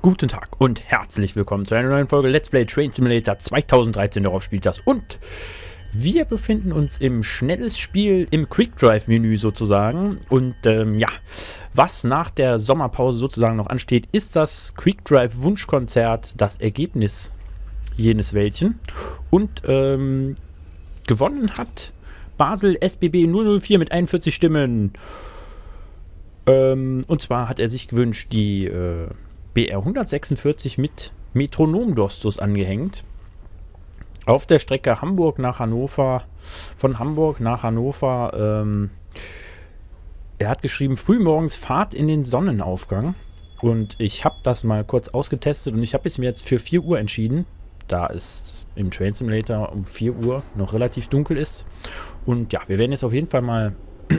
Guten Tag und herzlich willkommen zu einer neuen Folge Let's Play Train Simulator 2013. Darauf spielt das. Und wir befinden uns im schnelles Spiel im Quick Drive Menü sozusagen. Und ähm, ja, was nach der Sommerpause sozusagen noch ansteht, ist das Quick Drive Wunschkonzert, das Ergebnis jenes Wäldchen. Und ähm, gewonnen hat Basel SBB 004 mit 41 Stimmen. Ähm, und zwar hat er sich gewünscht, die äh, BR 146 mit Metronomdostus angehängt. Auf der Strecke Hamburg nach Hannover, von Hamburg nach Hannover. Ähm, er hat geschrieben, frühmorgens Fahrt in den Sonnenaufgang. Und ich habe das mal kurz ausgetestet und ich habe es mir jetzt für 4 Uhr entschieden, da es im Train Simulator um 4 Uhr noch relativ dunkel ist. Und ja, wir werden jetzt auf jeden Fall mal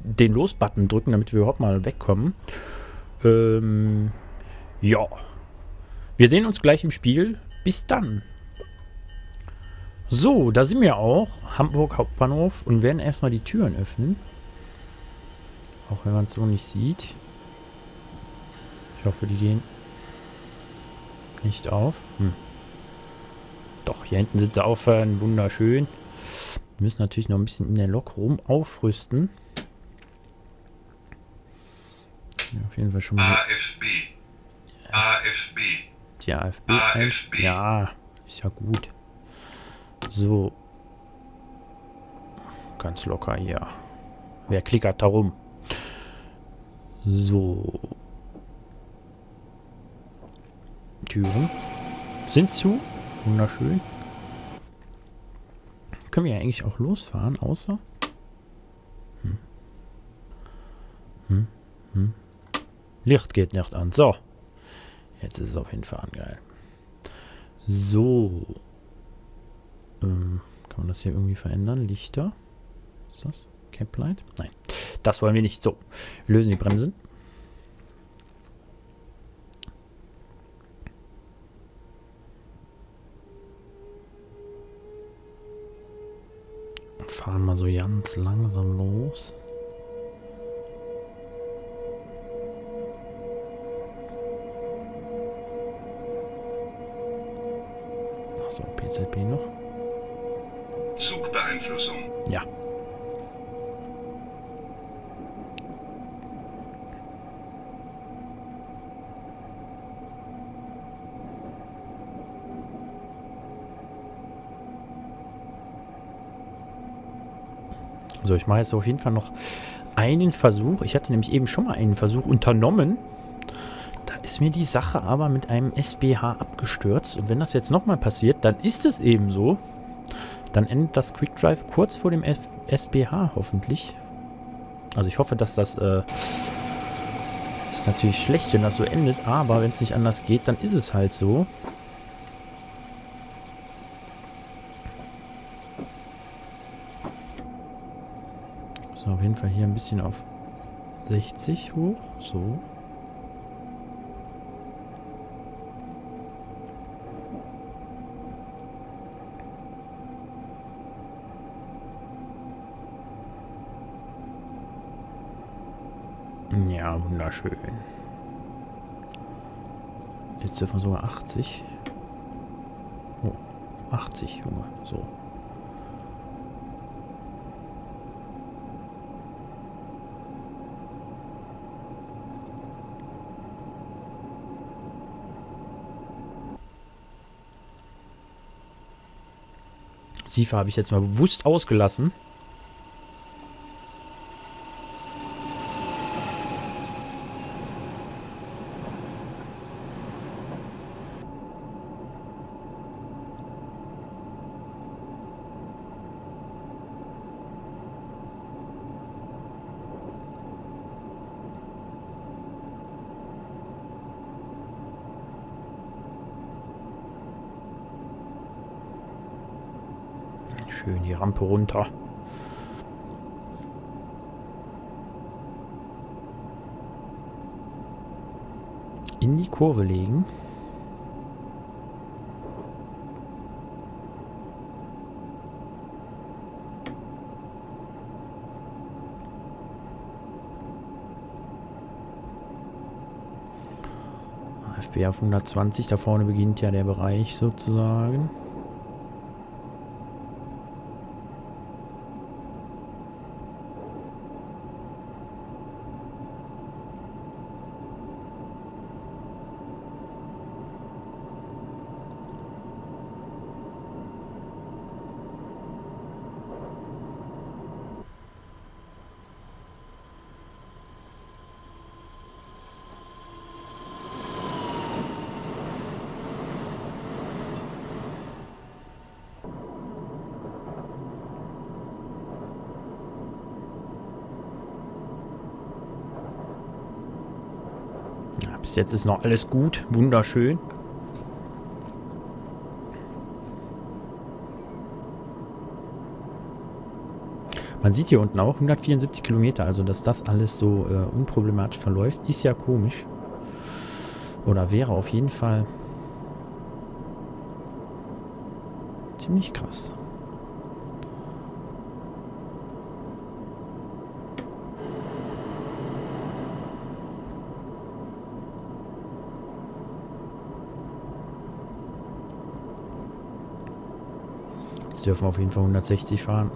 den Los-Button drücken, damit wir überhaupt mal wegkommen. Ähm, ja. Wir sehen uns gleich im Spiel. Bis dann. So, da sind wir auch. Hamburg Hauptbahnhof und werden erstmal die Türen öffnen. Auch wenn man es so nicht sieht. Ich hoffe, die gehen nicht auf. Hm. Doch, hier hinten sind sie aufhören. Wunderschön. Wir müssen natürlich noch ein bisschen in der Lok rum aufrüsten. Auf jeden Fall schon mal. AFB. AFB. Die AFB. AFB. Ja, ist ja gut. So. Ganz locker hier. Wer klickert da rum? So. Türen sind zu. Wunderschön. Können wir ja eigentlich auch losfahren, außer... Hm. Hm. Licht geht nicht an. So. Jetzt ist es auf jeden Fall angehalten. So. Ähm, kann man das hier irgendwie verändern? Lichter? Ist das? Caplight? Nein. Das wollen wir nicht. So. Wir lösen die Bremsen. Und fahren mal so ganz langsam los. So, PZB noch. Zugbeeinflussung. Ja. So, ich mache jetzt auf jeden Fall noch einen Versuch. Ich hatte nämlich eben schon mal einen Versuch unternommen. Ist mir die Sache aber mit einem SBH abgestürzt. Und wenn das jetzt nochmal passiert, dann ist es eben so. Dann endet das Quick Drive kurz vor dem F SBH hoffentlich. Also ich hoffe, dass das... Äh, ist natürlich schlecht, wenn das so endet. Aber wenn es nicht anders geht, dann ist es halt so. So, auf jeden Fall hier ein bisschen auf 60 hoch. So. Ja, wunderschön. Jetzt dürfen wir sogar 80. Oh, 80, Junge. So. Sifa habe ich jetzt mal bewusst ausgelassen. Schön die Rampe runter. In die Kurve legen. AFB auf 120, da vorne beginnt ja der Bereich sozusagen. Ja, jetzt ist noch alles gut, wunderschön. Man sieht hier unten auch 174 Kilometer, also dass das alles so äh, unproblematisch verläuft, ist ja komisch. Oder wäre auf jeden Fall ziemlich krass. Jetzt dürfen wir auf jeden Fall 160 fahren.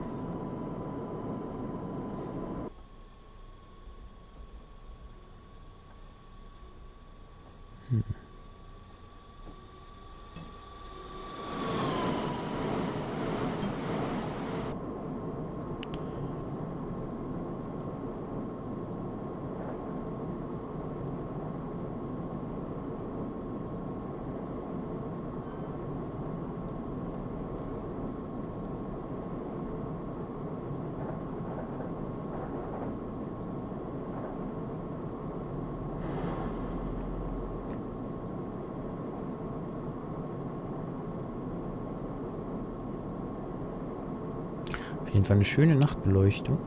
Fall eine schöne Nachtbeleuchtung.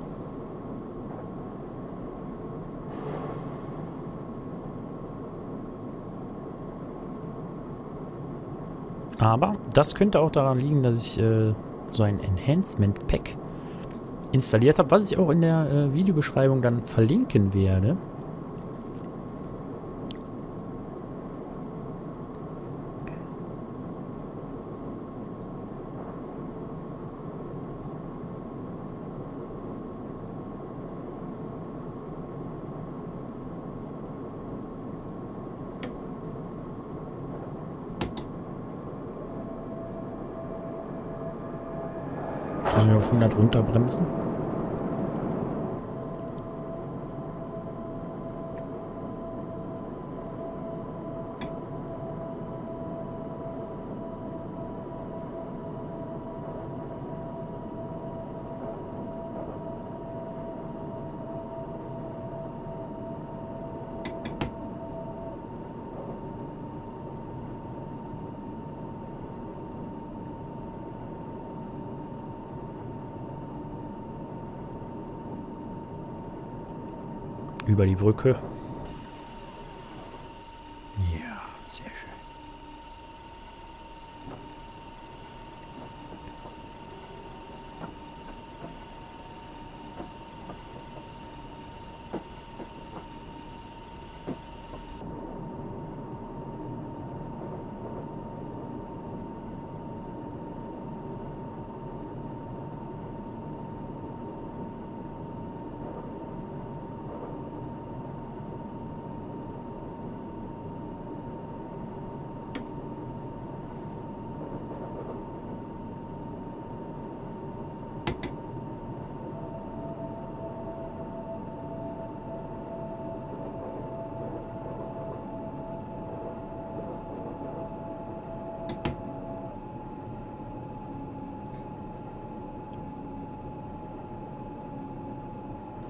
Aber das könnte auch daran liegen, dass ich äh, so ein Enhancement Pack installiert habe, was ich auch in der äh, Videobeschreibung dann verlinken werde. Müssen wir auf 100 runterbremsen? Über die Brücke. Ja, sehr schön.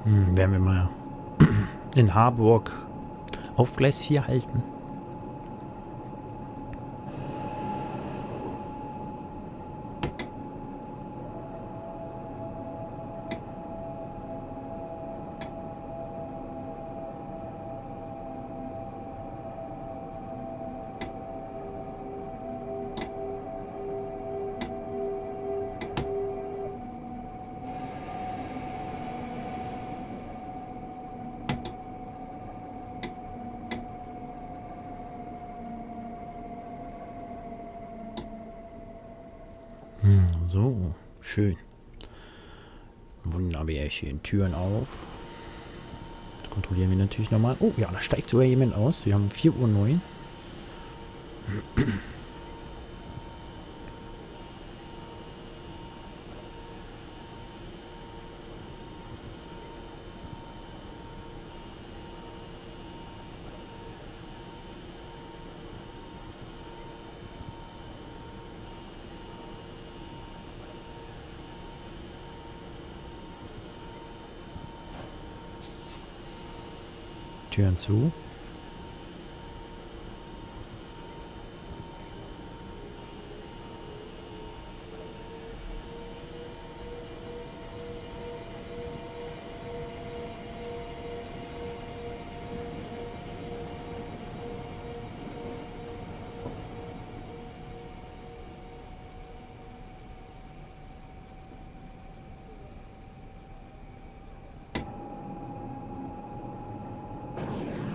Hm, werden wir mal in Harburg auf Gleis 4 halten. Türen auf. Das kontrollieren wir natürlich nochmal. Oh ja, da steigt sogar jemand aus. Wir haben 4.09 Uhr. Türen zu.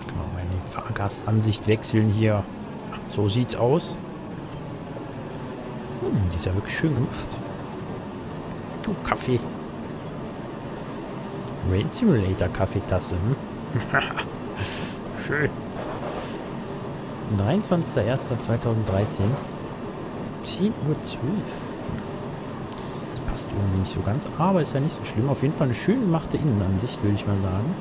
Können wir mal Fahrgastansicht wechseln hier. So sieht's aus. Hm, die ist ja wirklich schön gemacht. Oh, Kaffee. Rain Simulator Kaffeetasse. Hm? schön. 23.01.2013. 10.12 Uhr. Das passt irgendwie nicht so ganz, aber ist ja nicht so schlimm. Auf jeden Fall eine schön gemachte Innenansicht, würde ich mal sagen.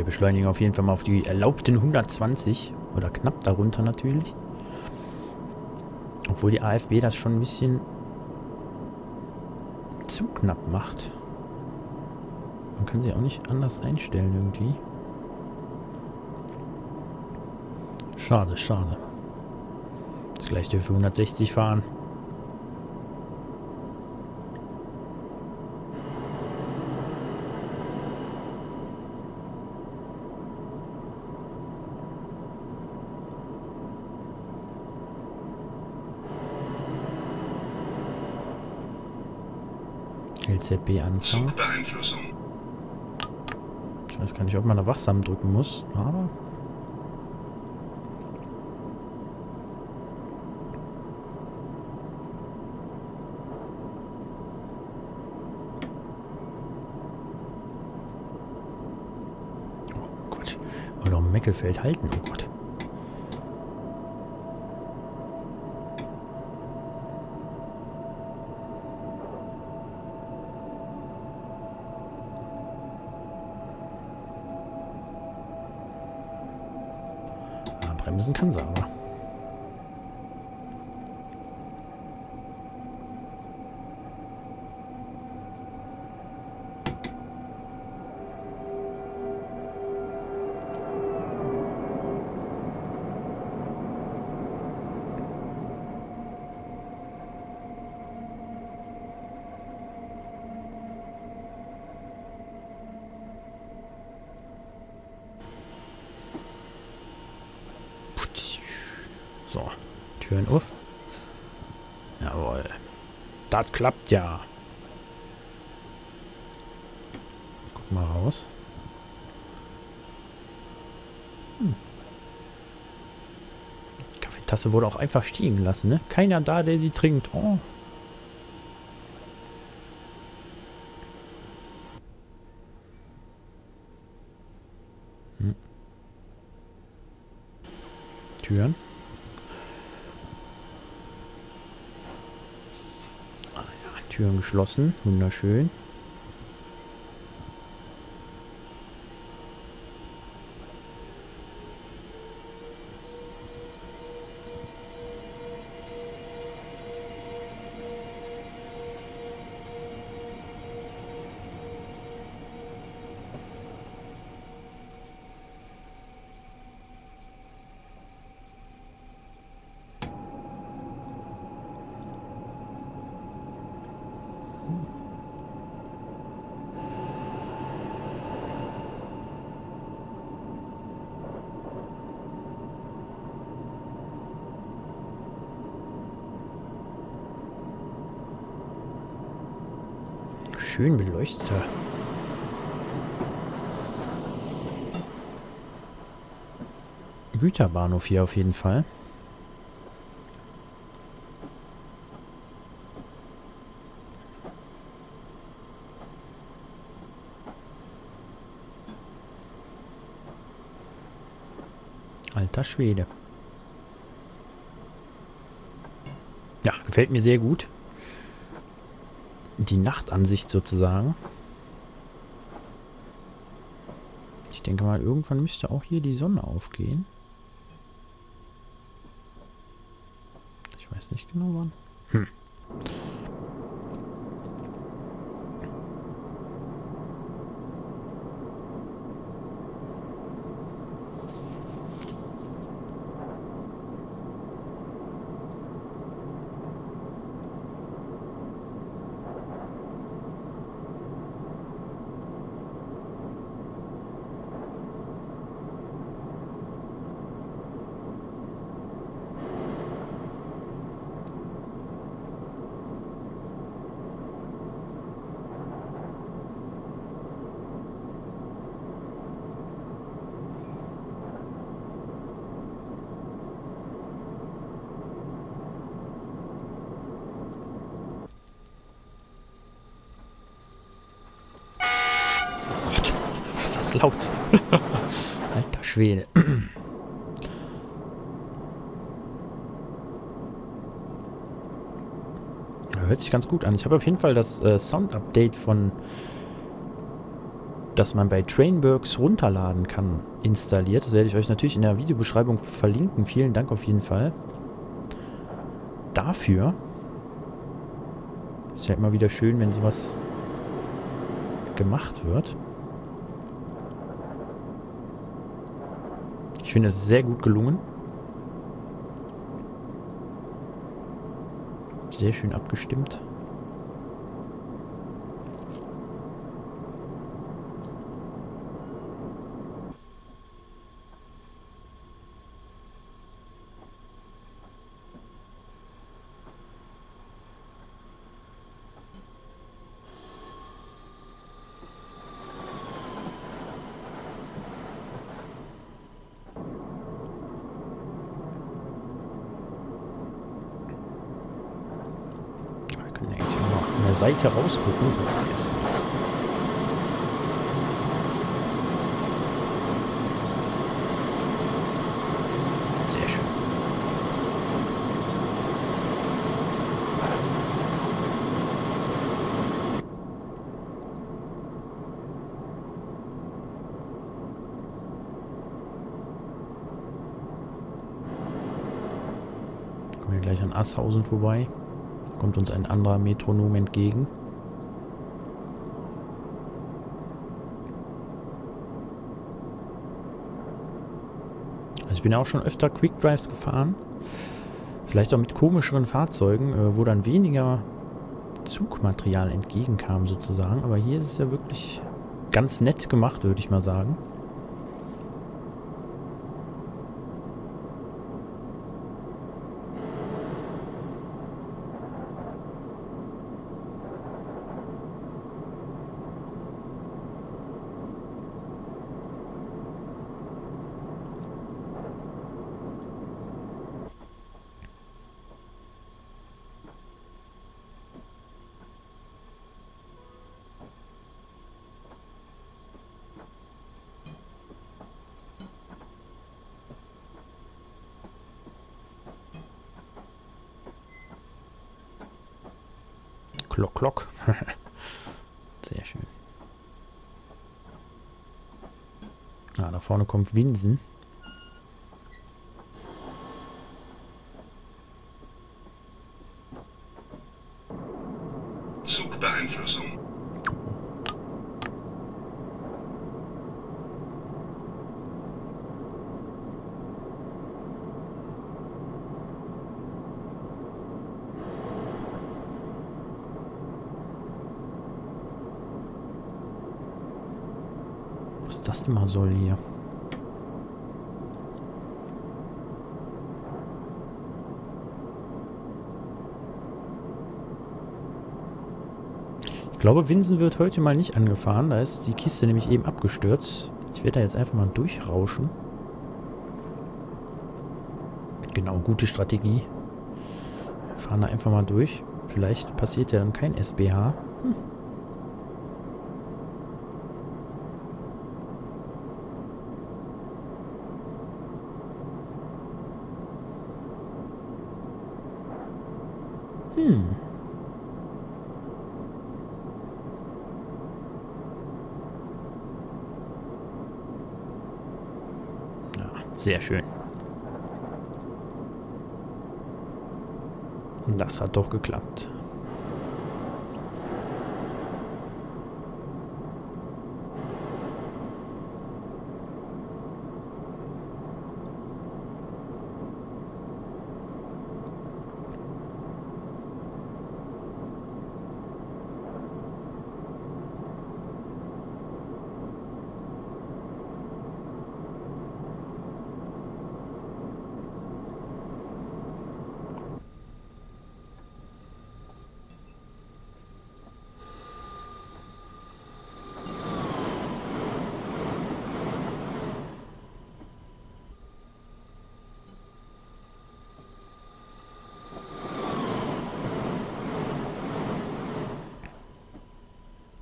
Wir beschleunigen auf jeden Fall mal auf die erlaubten 120 oder knapp darunter natürlich. Obwohl die AFB das schon ein bisschen zu knapp macht. Man kann sie auch nicht anders einstellen irgendwie. Schade, schade. Jetzt gleich dürfen wir 160 fahren. LZB anfangen. Ich weiß gar nicht, ob man da wachsam drücken muss, aber... Oh Quatsch. Oder Meckelfeld halten, oh Gott. Bremsen kann sie aber. So, Türen auf. Jawohl. Das klappt ja. Guck mal raus. Hm. Kaffeetasse wurde auch einfach stehen gelassen, ne? Keiner da, der sie trinkt. Oh. Hm. Türen. Ah ja, Türen geschlossen. Wunderschön. Güterbahnhof hier auf jeden Fall. Alter Schwede. Ja, gefällt mir sehr gut. Die Nachtansicht sozusagen. Ich denke mal, irgendwann müsste auch hier die Sonne aufgehen. Weiß nicht genau wann. Hm. Gott, ist das laut. Alter Schwede. Hört sich ganz gut an. Ich habe auf jeden Fall das äh, Sound-Update von das man bei Trainworks runterladen kann, installiert. Das werde ich euch natürlich in der Videobeschreibung verlinken. Vielen Dank auf jeden Fall dafür. Ist ja immer wieder schön, wenn sowas gemacht wird. Ich finde es sehr gut gelungen. Sehr schön abgestimmt. Wir können eigentlich mal an der Seite rausgucken. Hier ist- Sehr schön. Kommen wir gleich an Asshausen vorbei. Kommt uns ein anderer Metronom entgegen. Also ich bin auch schon öfter Quick Drives gefahren. Vielleicht auch mit komischeren Fahrzeugen, äh, wo dann weniger Zugmaterial entgegenkam sozusagen. Aber hier ist es ja wirklich ganz nett gemacht, würde ich mal sagen. Klock, klock. Sehr schön. Ah, da vorne kommt Winsen. Zugbeeinflussung. Was das immer soll hier. Ich Ich glaube, Winsen wird heute mal nicht angefahren. Da ist die Kiste nämlich eben abgestürzt. Ich werde da jetzt einfach mal durchrauschen. Genau, gute Strategie. Wir fahren da einfach mal durch. Vielleicht passiert ja dann kein SBH. Hm. Hm. Ja, sehr schön. Das hat doch geklappt.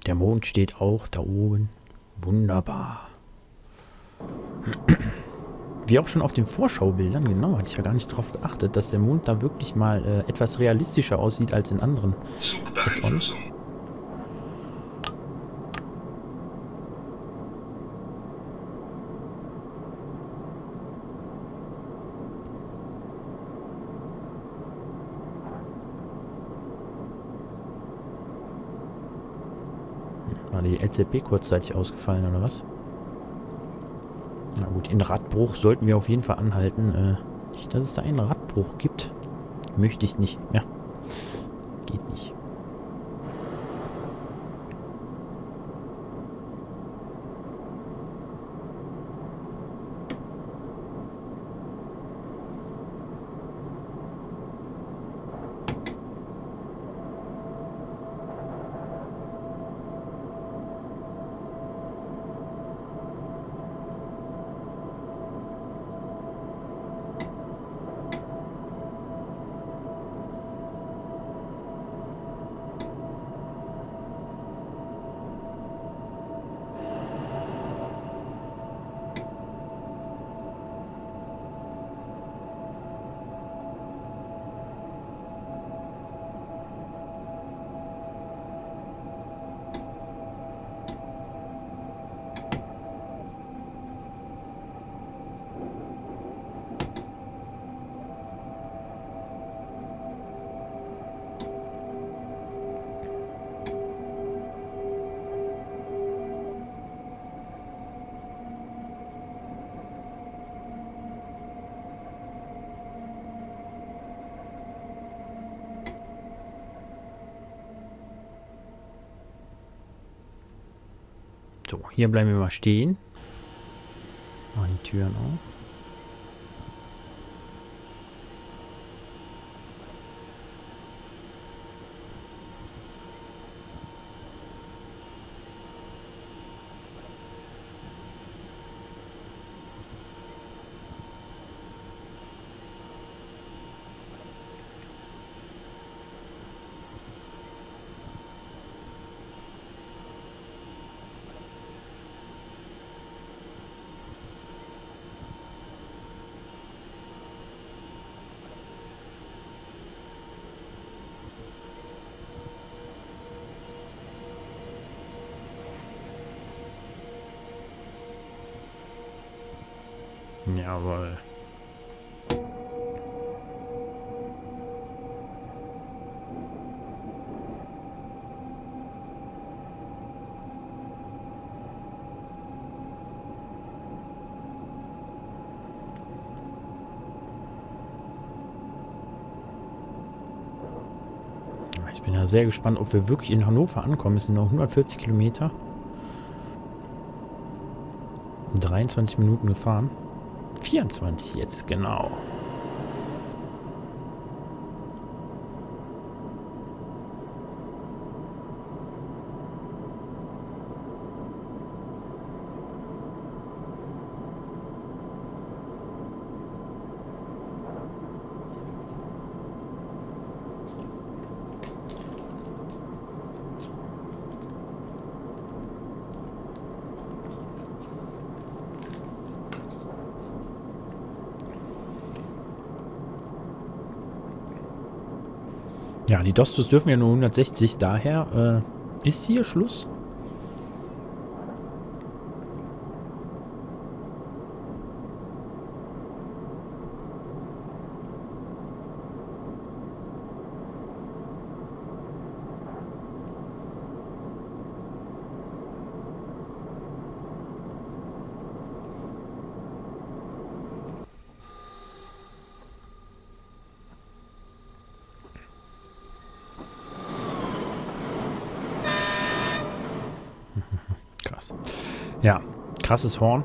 Der Mond steht auch da oben. Wunderbar. Wie auch schon auf den Vorschaubildern, genau, hatte ich ja gar nicht darauf geachtet, dass der Mond da wirklich mal äh, etwas realistischer aussieht als in anderen Add-ons. War LZP kurzzeitig ausgefallen oder was? Na gut, in Radbruch sollten wir auf jeden Fall anhalten. Äh, nicht, dass es da einen Radbruch gibt. Möchte ich nicht. Ja. Geht nicht. So, hier bleiben wir mal stehen. Machen die Türen auf. Jawohl. Ich bin ja sehr gespannt, ob wir wirklich in Hannover ankommen. Es sind noch 140 Kilometer. 23 Minuten gefahren. 24 jetzt, genau. Die Dostos dürfen ja nur 160, daher äh, ist hier Schluss. Krass. Ja, krasses Horn.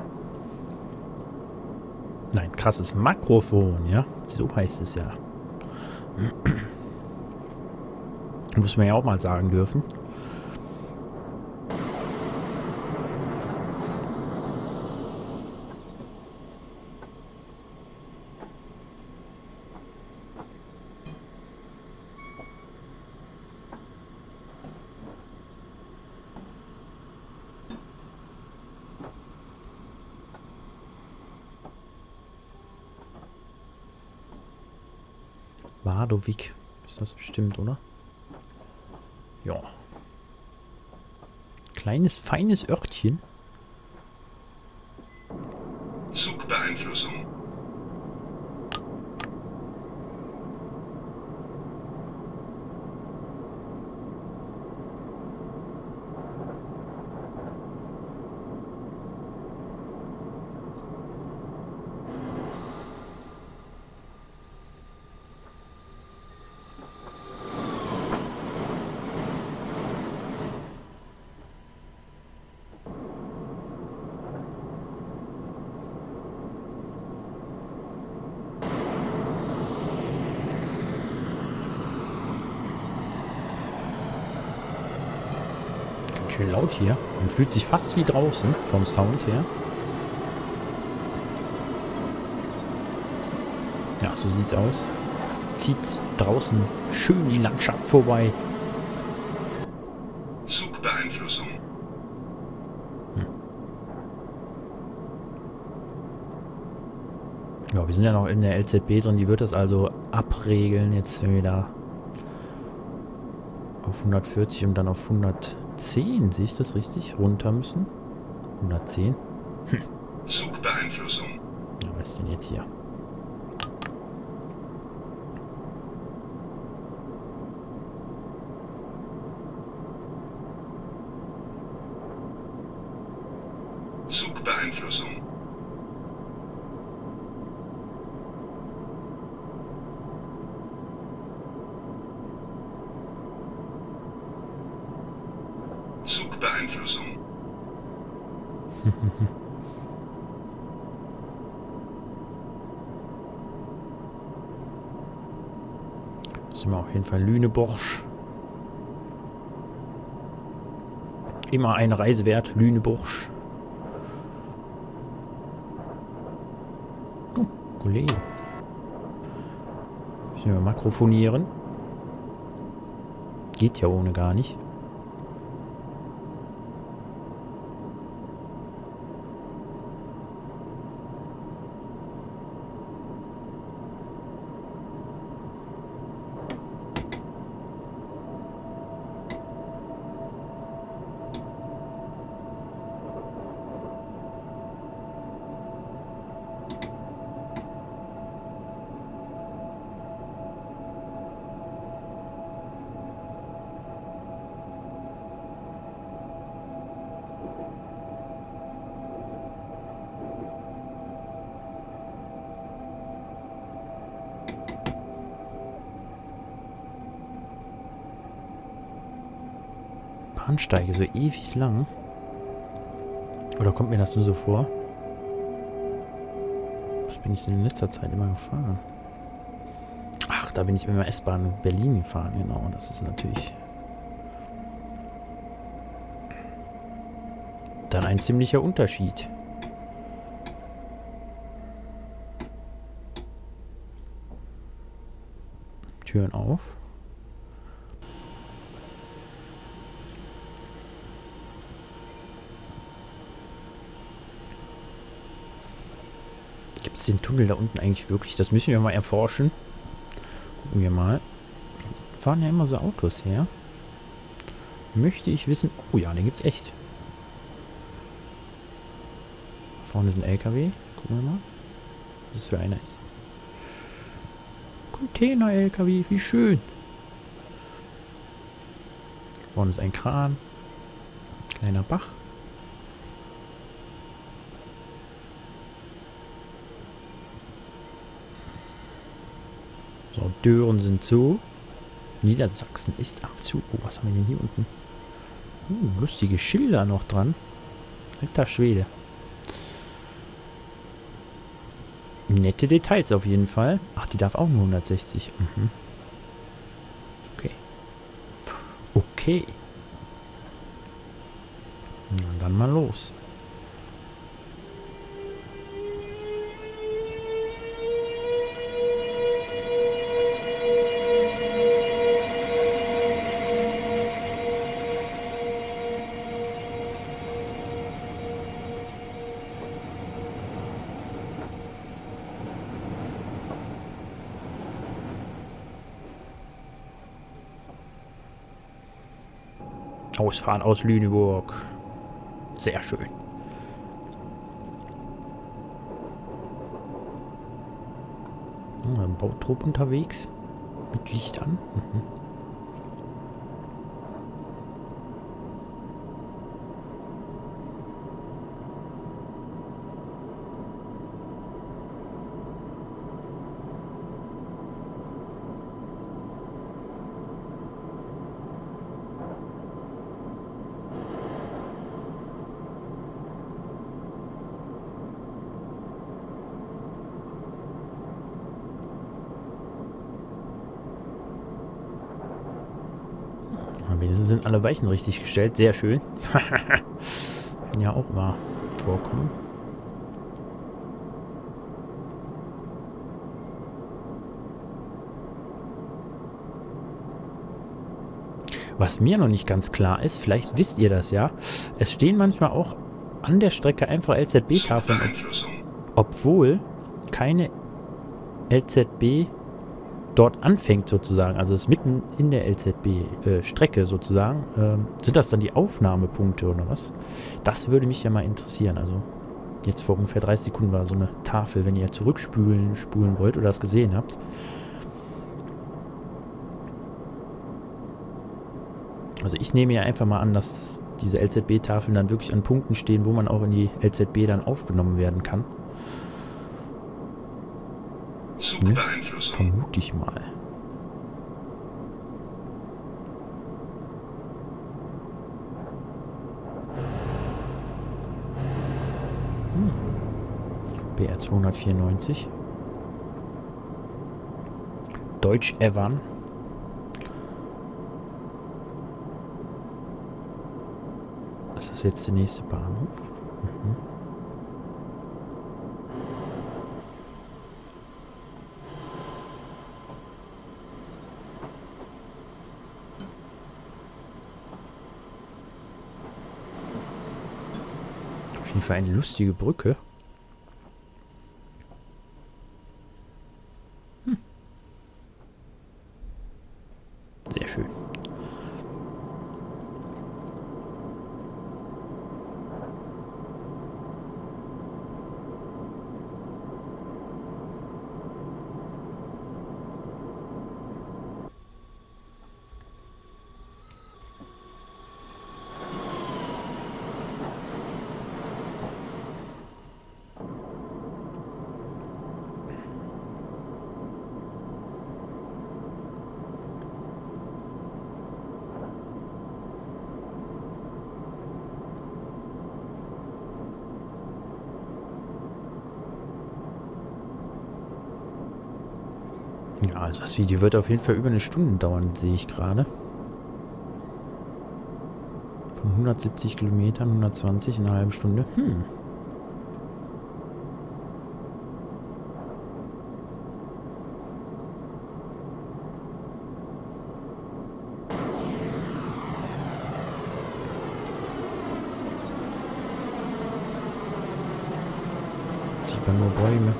Nein, krasses Makrofon, ja. So heißt es ja. Muss man ja auch mal sagen dürfen. Örtchen fühlt sich fast wie draußen vom Sound her. Ja, so sieht's aus. Zieht draußen schön die Landschaft vorbei. Zugbeeinflussung. Ja, wir sind ja noch in der LZB drin. Die wird das also abregeln, jetzt wenn wir da auf 140 und dann auf 110, sehe ich das richtig, runter müssen. 110. Zugbeeinflussung. Ja, was ist denn jetzt hier? Fall Lüneburg. Immer eine Reise wert, Lüneburg. Oh, Kollege. Müssen wir makrofonieren. Geht ja ohne gar nicht. Bahnsteige so ewig lang. Oder kommt mir das nur so vor? Was bin ich denn in letzter Zeit immer gefahren? Ach, da bin ich immer S-Bahn Berlin gefahren, genau. Das ist natürlich dann ein ziemlicher Unterschied. Türen auf. Den Tunnel da unten eigentlich wirklich? Das müssen wir mal erforschen. Gucken wir mal. fahren ja immer so Autos her. Möchte ich wissen... Oh ja, den gibt's echt. Vorne ist ein LKW. Gucken wir mal, was das für einer ist. Container-LKW, wie schön. Vorne ist ein Kran. Kleiner Bach. Dören sind zu. Niedersachsen ist am Zug. Oh, was haben wir denn hier unten? Uh, lustige Schilder noch dran. Alter Schwede. Nette Details auf jeden Fall. Ach, die darf auch nur 160. Mhm. Okay. Okay. Na, dann mal los. Ausfahren aus Lüneburg. Sehr schön. Oh, ein Bautrupp unterwegs. Mit Licht an. Mhm. Sind alle Weichen richtig gestellt. Sehr schön. Kann ja auch mal vorkommen. Was mir noch nicht ganz klar ist, vielleicht wisst ihr das ja, es stehen manchmal auch an der Strecke einfach LZB-Tafeln, obwohl keine LZB dort anfängt sozusagen, also ist mitten in der LZB-Strecke äh, sozusagen, äh, sind das dann die Aufnahmepunkte oder was? Das würde mich ja mal interessieren. Also jetzt vor ungefähr 30 Sekunden war so eine Tafel, wenn ihr zurückspülen spulen wollt oder das gesehen habt. Also ich nehme ja einfach mal an, dass diese LZB-Tafeln dann wirklich an Punkten stehen, wo man auch in die LZB dann aufgenommen werden kann. Ne? Vermute ich mal. Hm. BR 294. Deutsch Evan. Ist das jetzt der nächste Bahnhof? Mhm. Jeden Fall eine lustige Brücke. Hm. Sehr schön. Ja, also das Video wird auf jeden Fall über eine Stunde dauern, sehe ich gerade. Von 170 Kilometern, 120 in einer halben Stunde. Hm. Sieht man nur Bäume.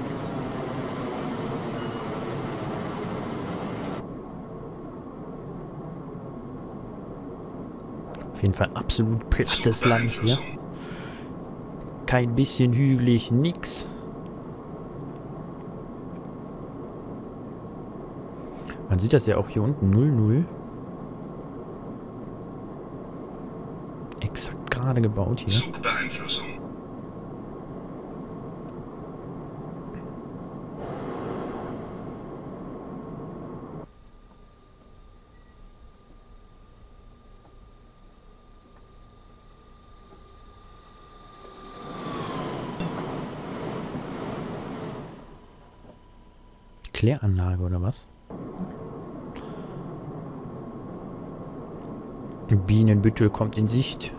Jeden Fall absolut plattes Land hier. Kein bisschen hügelig, nix. Man sieht das ja auch hier unten, 0-0. Exakt gerade gebaut hier. Zugbeeinflussung. Kläranlage oder was? Bienenbüttel kommt in Sicht.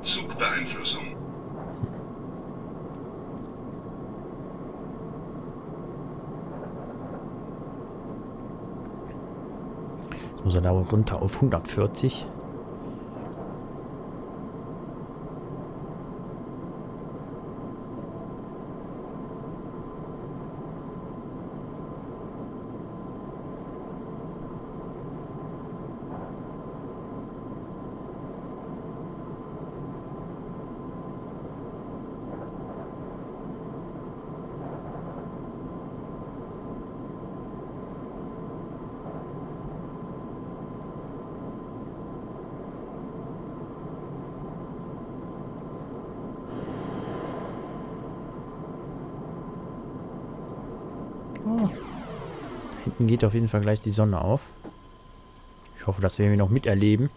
Zugbeeinflussung. Jetzt muss er da runter auf 140. Hinten geht auf jeden Fall gleich die Sonne auf. Ich hoffe, dass wir noch miterleben.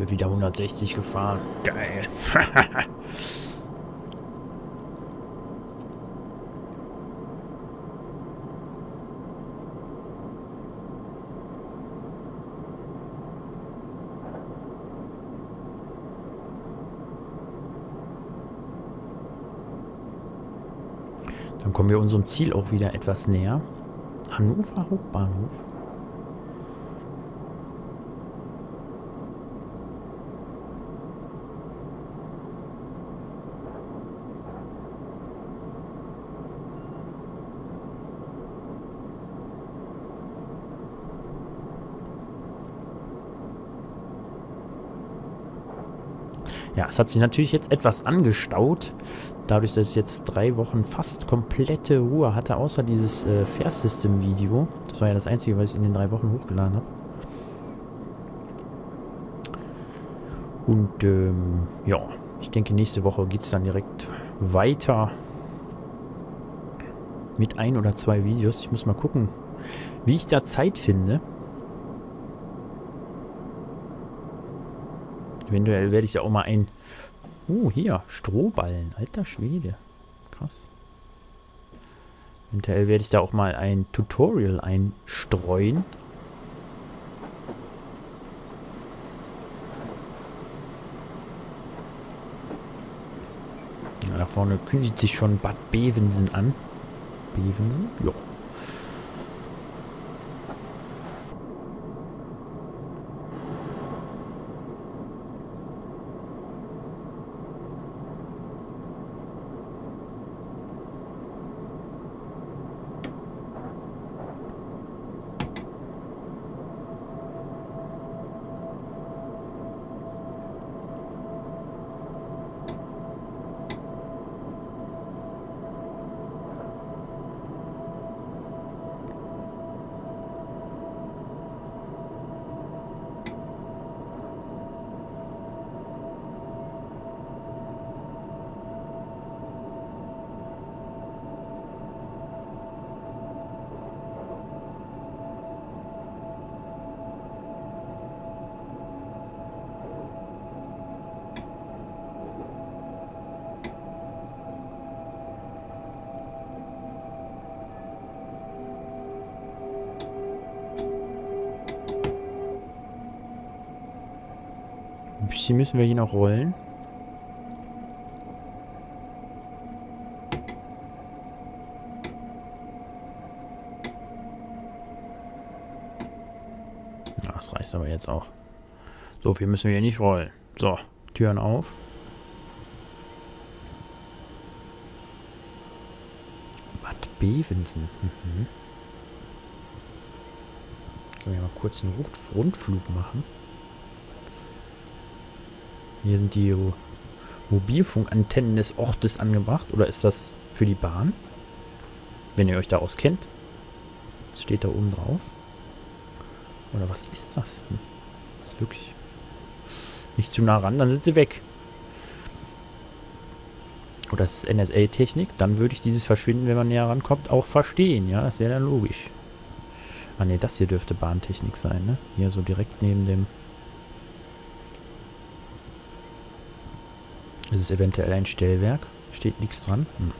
Wird wieder 160 gefahren. Geil. Dann kommen wir unserem Ziel auch wieder etwas näher. Hannover Hauptbahnhof. Ja, es hat sich natürlich jetzt etwas angestaut, dadurch, dass ich jetzt drei Wochen fast komplette Ruhe hatte, außer dieses äh, Fair System Video. Das war ja das einzige, was ich in den drei Wochen hochgeladen habe. Und ähm, ja, ich denke, nächste Woche geht es dann direkt weiter mit ein oder zwei Videos. Ich muss mal gucken, wie ich da Zeit finde. Eventuell werde ich ja auch mal ein... Oh, hier, Strohballen. Alter Schwede. Krass. Eventuell werde ich da auch mal ein Tutorial einstreuen. Da vorne kündigt sich schon Bad Bevensen an. Bevensen? Ja. Bisschen müssen wir hier noch rollen. Das reicht aber jetzt auch. So viel müssen wir hier nicht rollen. So, Türen auf. Bad Bevensen. Mhm. Können wir mal kurz einen Rundflug machen. Hier sind die Mobilfunkantennen des Ortes angebracht. Oder ist das für die Bahn? Wenn ihr euch da auskennt. Das steht da oben drauf. Oder was ist das? Das ist wirklich nicht zu nah ran, dann sind sie weg. Oder das ist NSA-Technik. Dann würde ich dieses Verschwinden, wenn man näher rankommt, auch verstehen. Ja, das wäre dann logisch. Ah ne, das hier dürfte Bahntechnik sein, ne? Hier so direkt neben dem... Ist es eventuell ein Stellwerk? Steht nichts dran? Hm.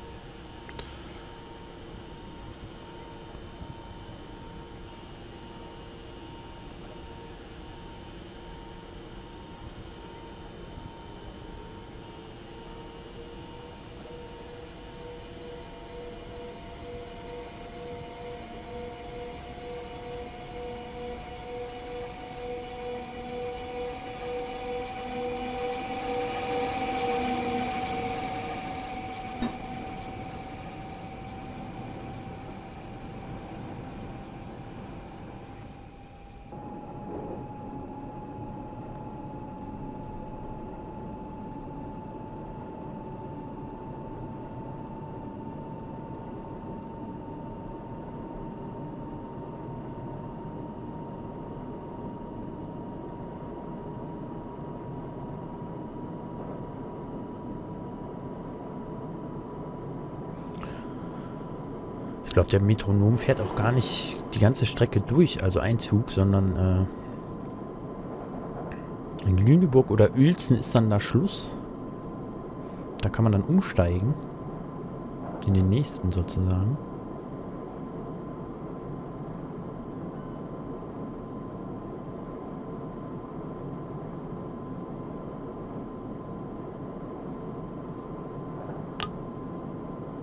Glaube, der Metronom fährt auch gar nicht die ganze Strecke durch, also ein Zug, sondern äh, in Lüneburg oder Uelzen ist dann da Schluss. Da kann man dann umsteigen. In den nächsten sozusagen.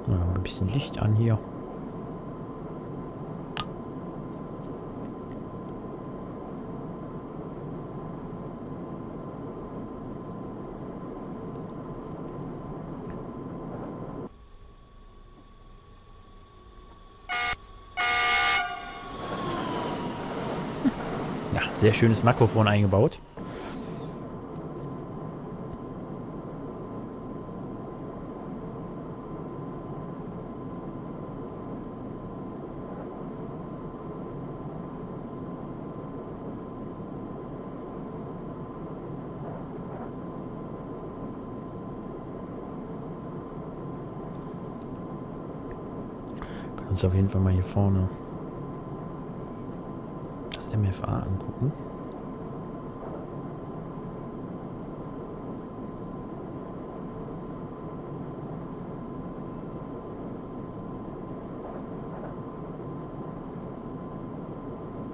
Ja, ein bisschen Licht an hier. Ja, sehr schönes Mikrofon eingebaut. Uns auf jeden Fall mal hier vorne MFA angucken.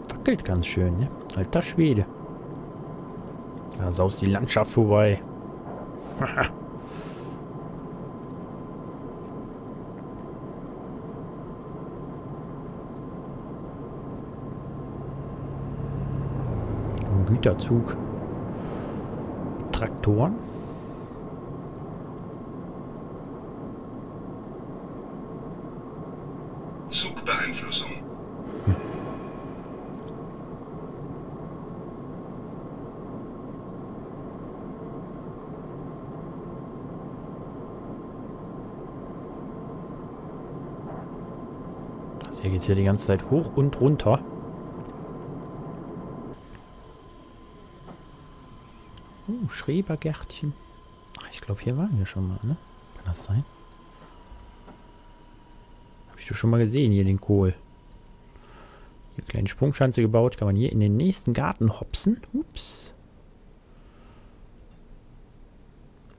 Wackelt ganz schön, ne? Alter Schwede. Da saust die Landschaft vorbei. Ein Güterzug. Traktoren. Zugbeeinflussung. Also hier geht es ja die ganze Zeit hoch und runter. Oh, Schrebergärtchen. Ach, ich glaube, hier waren wir schon mal, ne? Kann das sein? Habe ich doch schon mal gesehen, hier den Kohl. Hier kleine Sprungschanze gebaut. Kann man hier in den nächsten Garten hopsen. Ups.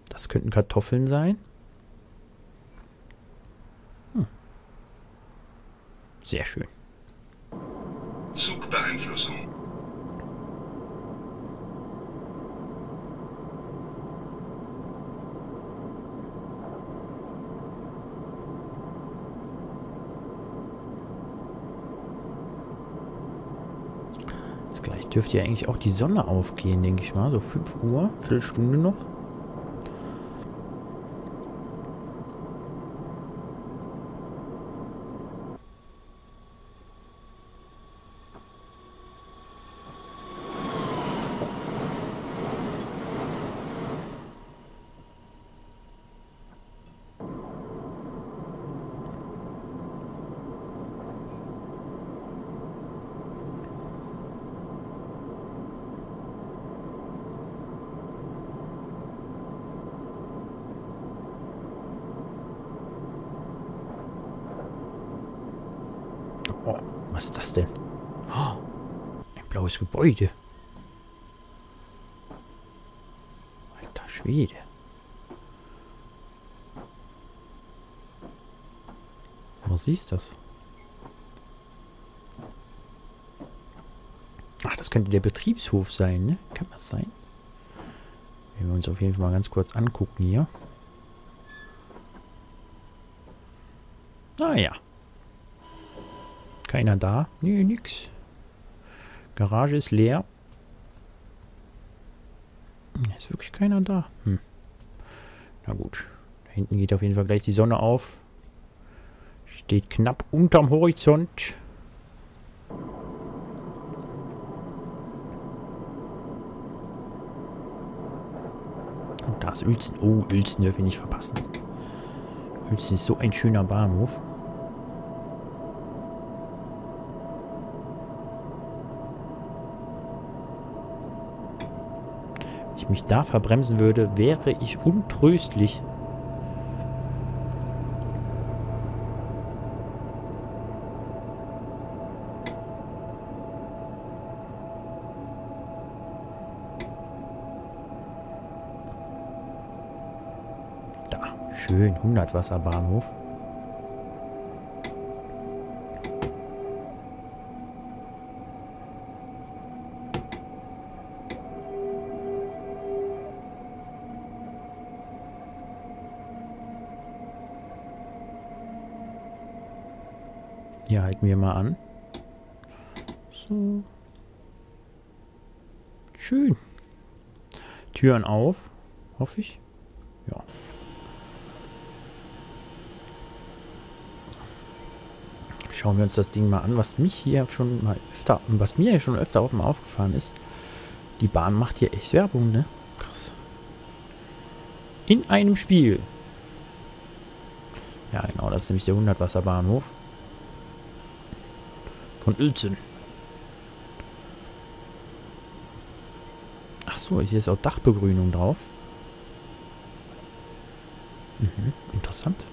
Das könnten Kartoffeln sein. Hm. Sehr schön. Zugbeeinflussung. Gleich auch die Sonne aufgehen, denke ich mal. So 5 Uhr, Viertelstunde noch. Oh, was ist das denn? Oh, ein blaues Gebäude. Alter Schwede. Was ist das? Ach, das könnte der Betriebshof sein, ne? Kann das sein? Wenn wir uns auf jeden Fall mal ganz kurz angucken hier. Ah ja. Keiner da? Nee, nix. Garage ist leer. Ist wirklich keiner da. Hm. Na gut. Da hinten geht auf jeden Fall gleich die Sonne auf. Steht knapp unterm Horizont. Und da ist Uelzen. Oh, Uelzen dürfen wir nicht verpassen. Uelzen ist so ein schöner Bahnhof. Ich mich da verbremsen würde, wäre ich untröstlich. Da, schön, 100 Wasserbahnhof. Hier halten wir mal an. So. Schön. Türen auf, hoffe ich. Ja. Schauen wir uns das Ding mal an, was mich hier schon mal öfter, was mir schon öfter auf aufgefahren ist. Die Bahn macht hier echt Werbung, ne? Krass. In einem Spiel. Ja, genau, das ist nämlich der 100-Wasser-Bahnhof von Uelzen. Ach so, hier ist auch Dachbegrünung drauf. Mhm, interessant.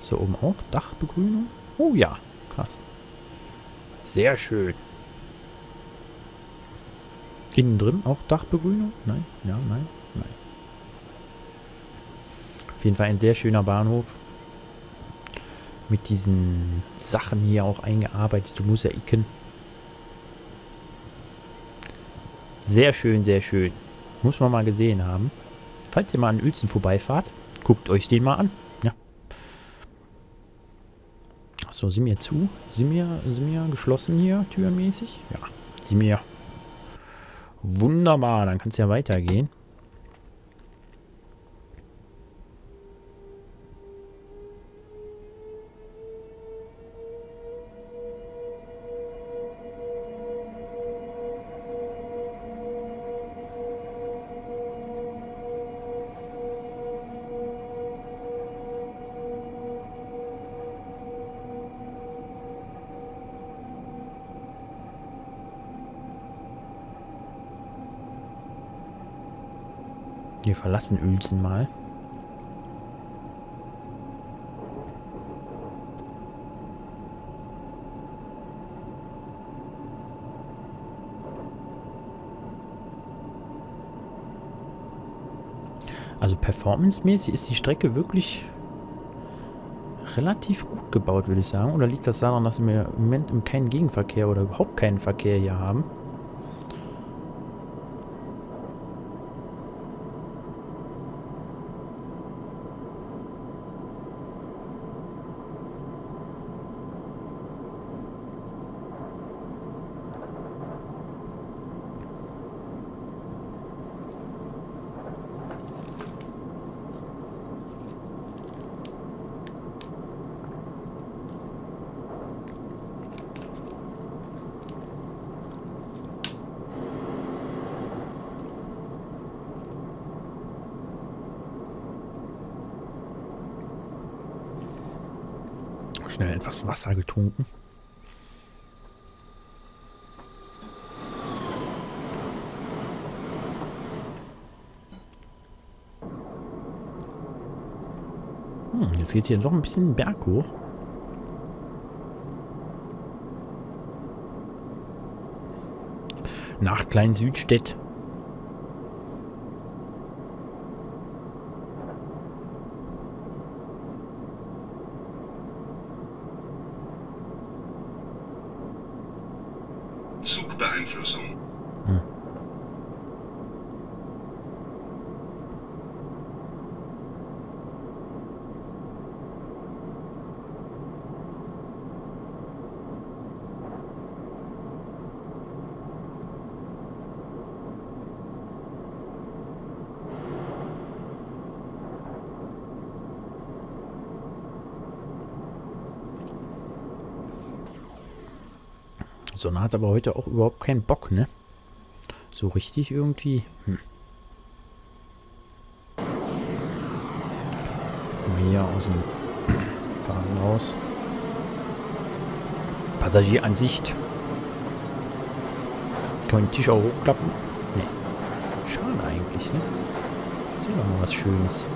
So oben auch Dachbegrünung. Oh ja, krass. Sehr schön. Innen drin auch Dachbegrünung? Nein, ja, nein, nein. Auf jeden Fall ein sehr schöner Bahnhof mit diesen Sachen hier auch eingearbeitet, so Mosaiken. Sehr schön, sehr schön. Muss man mal gesehen haben. Falls ihr mal an Uelzen vorbeifahrt, guckt euch den mal an. Ja. Achso, sind wir zu? Sind wir, sind wir geschlossen hier, türenmäßig? Ja, sind wir. Wunderbar, dann kann es ja weitergehen. Wir verlassen Uelzen mal. Also performancemäßig ist die Strecke wirklich relativ gut gebaut, würde ich sagen. Oder liegt das daran, dass wir im Moment keinen Gegenverkehr oder überhaupt keinen Verkehr hier haben? Schnell etwas Wasser getrunken. Hm, jetzt geht hier noch ein bisschen Berg hoch. Nach Klein Südstedt. Aber heute auch überhaupt keinen Bock, ne? So richtig irgendwie. Hm. Hier aus dem Wagen raus. Passagieransicht. Kann man den Tisch auch hochklappen? Ne. Schade eigentlich, ne? Das ist ja doch mal was Schönes.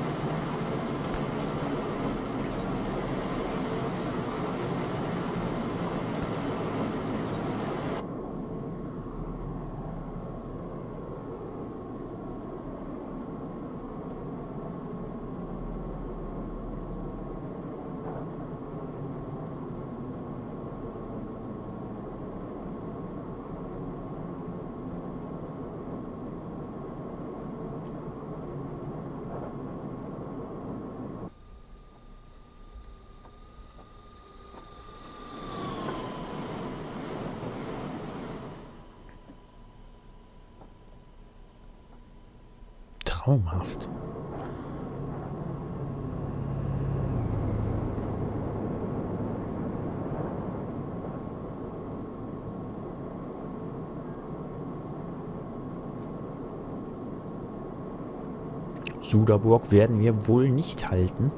Suderburg werden wir wohl nicht halten.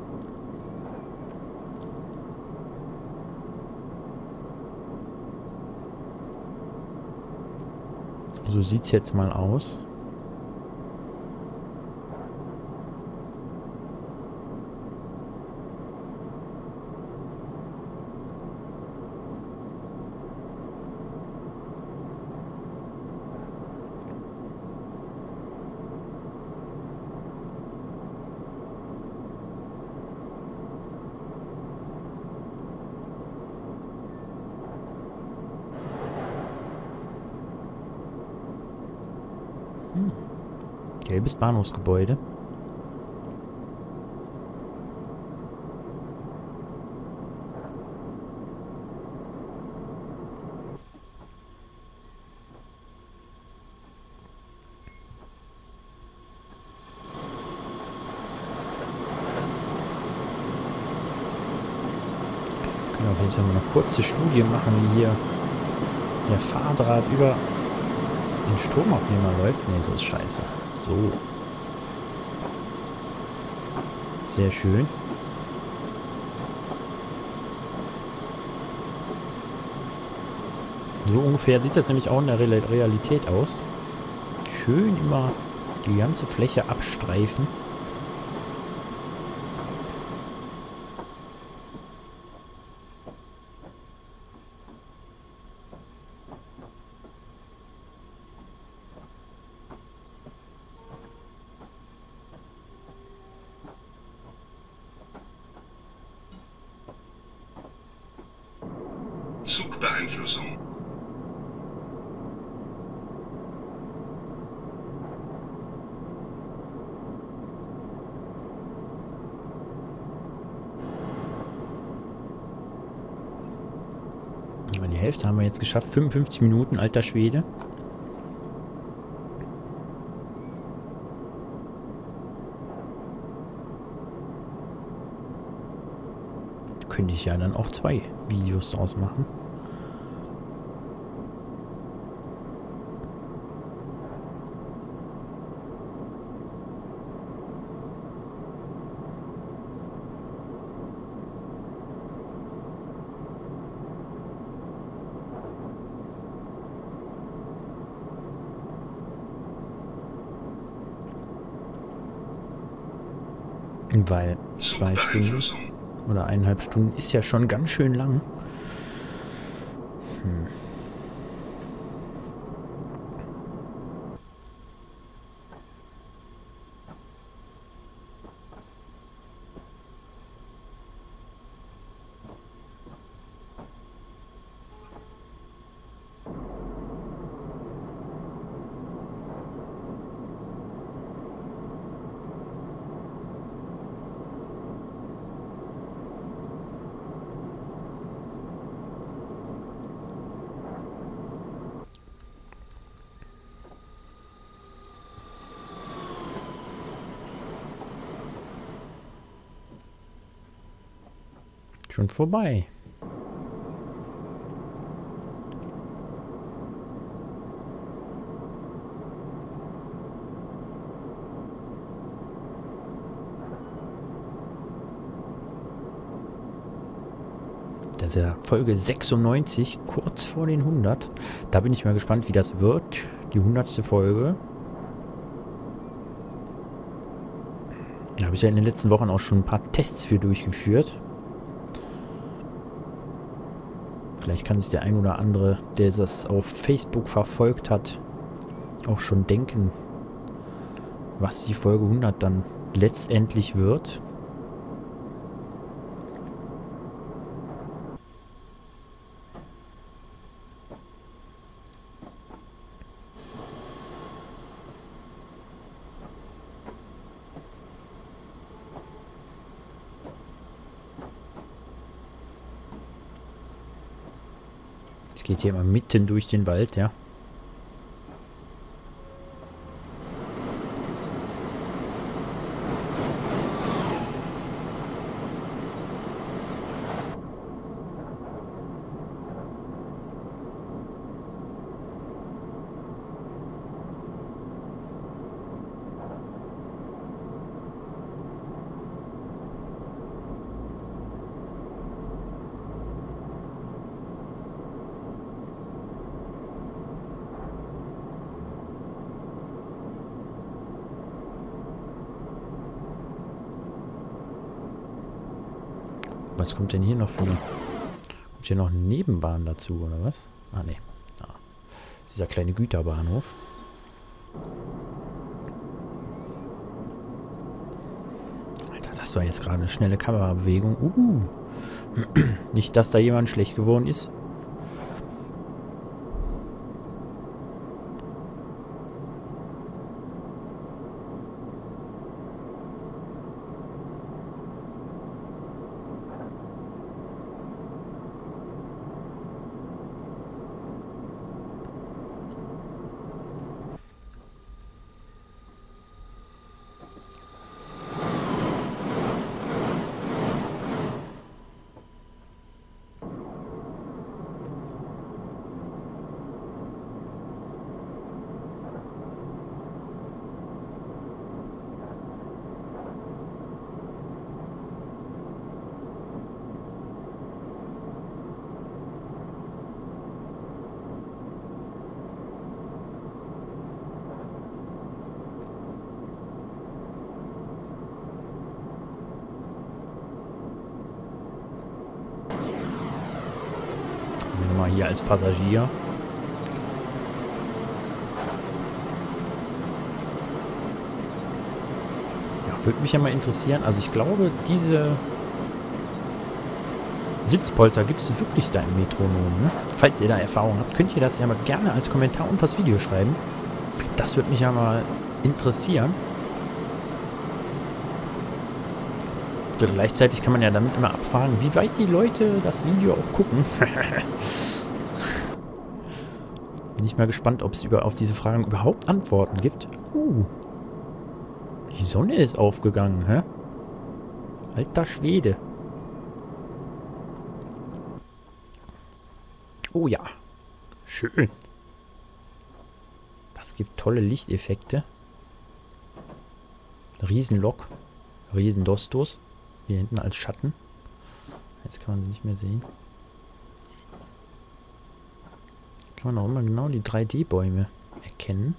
So sieht es jetzt mal aus. Gelbes Bahnhofsgebäude. Können wir auf jeden Fall mal eine kurze Studie machen, wie hier der Fahrdraht über den Stromabnehmer läuft. Ne, so ist scheiße. So. Sehr schön. So ungefähr sieht das nämlich auch in der Real- Realität aus. Schön immer die ganze Fläche abstreifen. Die Hälfte haben wir jetzt geschafft. 55 Minuten, alter Schwede. Könnte ich ja dann auch zwei Videos draus machen. Weil zwei Stunden oder eineinhalb Stunden ist ja schon ganz schön lang. Vorbei. Das ist ja Folge 96, kurz vor den 100. Da bin ich mal gespannt, wie das wird. Die 100. Folge. Da habe ich ja in den letzten Wochen auch schon ein paar Tests für durchgeführt. Vielleicht kann sich der ein oder andere, der das auf Facebook verfolgt hat, auch schon denken, was die Folge 100 dann letztendlich wird. Es geht hier immer mitten durch den Wald, ja. Was kommt denn hier noch für eine... Kommt hier noch eine Nebenbahn dazu, oder was? Ah, nee. Ah. Dieser kleine Güterbahnhof. Alter, das war jetzt gerade eine schnelle Kamerabewegung. Uh. Nicht, dass da jemand schlecht geworden ist. Passagier. Ja, würde mich ja mal interessieren. Also ich glaube, diese Sitzpolster gibt es wirklich da im Metronom. Ne? Falls ihr da Erfahrung habt, könnt ihr das ja mal gerne als Kommentar unter das Video schreiben. Das würde mich ja mal interessieren. Gleichzeitig kann man ja damit immer abfragen, wie weit die Leute das Video auch gucken. Ich mal gespannt, ob es auf diese Fragen überhaupt Antworten gibt. Uh. Die Sonne ist aufgegangen, hä? Alter Schwede. Oh ja. Schön. Das gibt tolle Lichteffekte. Riesenlok. Riesendostos. Hier hinten als Schatten. Jetzt kann man sie nicht mehr sehen. kann man auch immer genau die 3D-Bäume erkennen.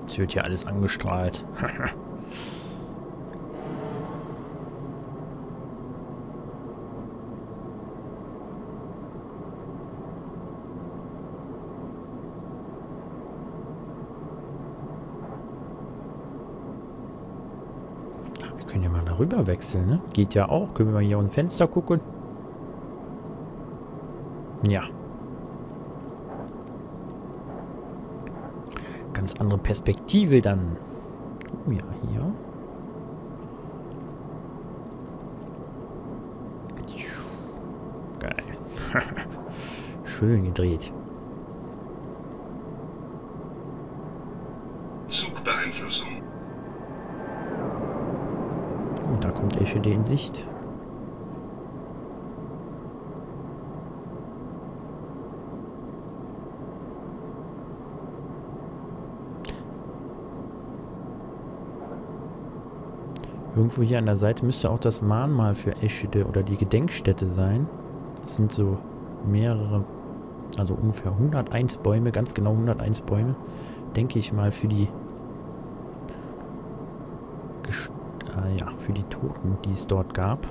Jetzt wird hier alles angestrahlt. Darüber wechseln, ne? Geht ja auch. Können wir mal hier aus dem Fenster gucken? Ja. Ganz andere Perspektive dann. Oh ja, hier. Geil. Schön gedreht. Zugbeeinflussung. Da kommt Eschede in Sicht. Irgendwo hier an der Seite müsste auch das Mahnmal für Eschede oder die Gedenkstätte sein. Das sind so mehrere, also ungefähr 101 Bäume, ganz genau 101 Bäume, denke ich mal, für die Gest äh, ja, für die Toten, die es dort gab.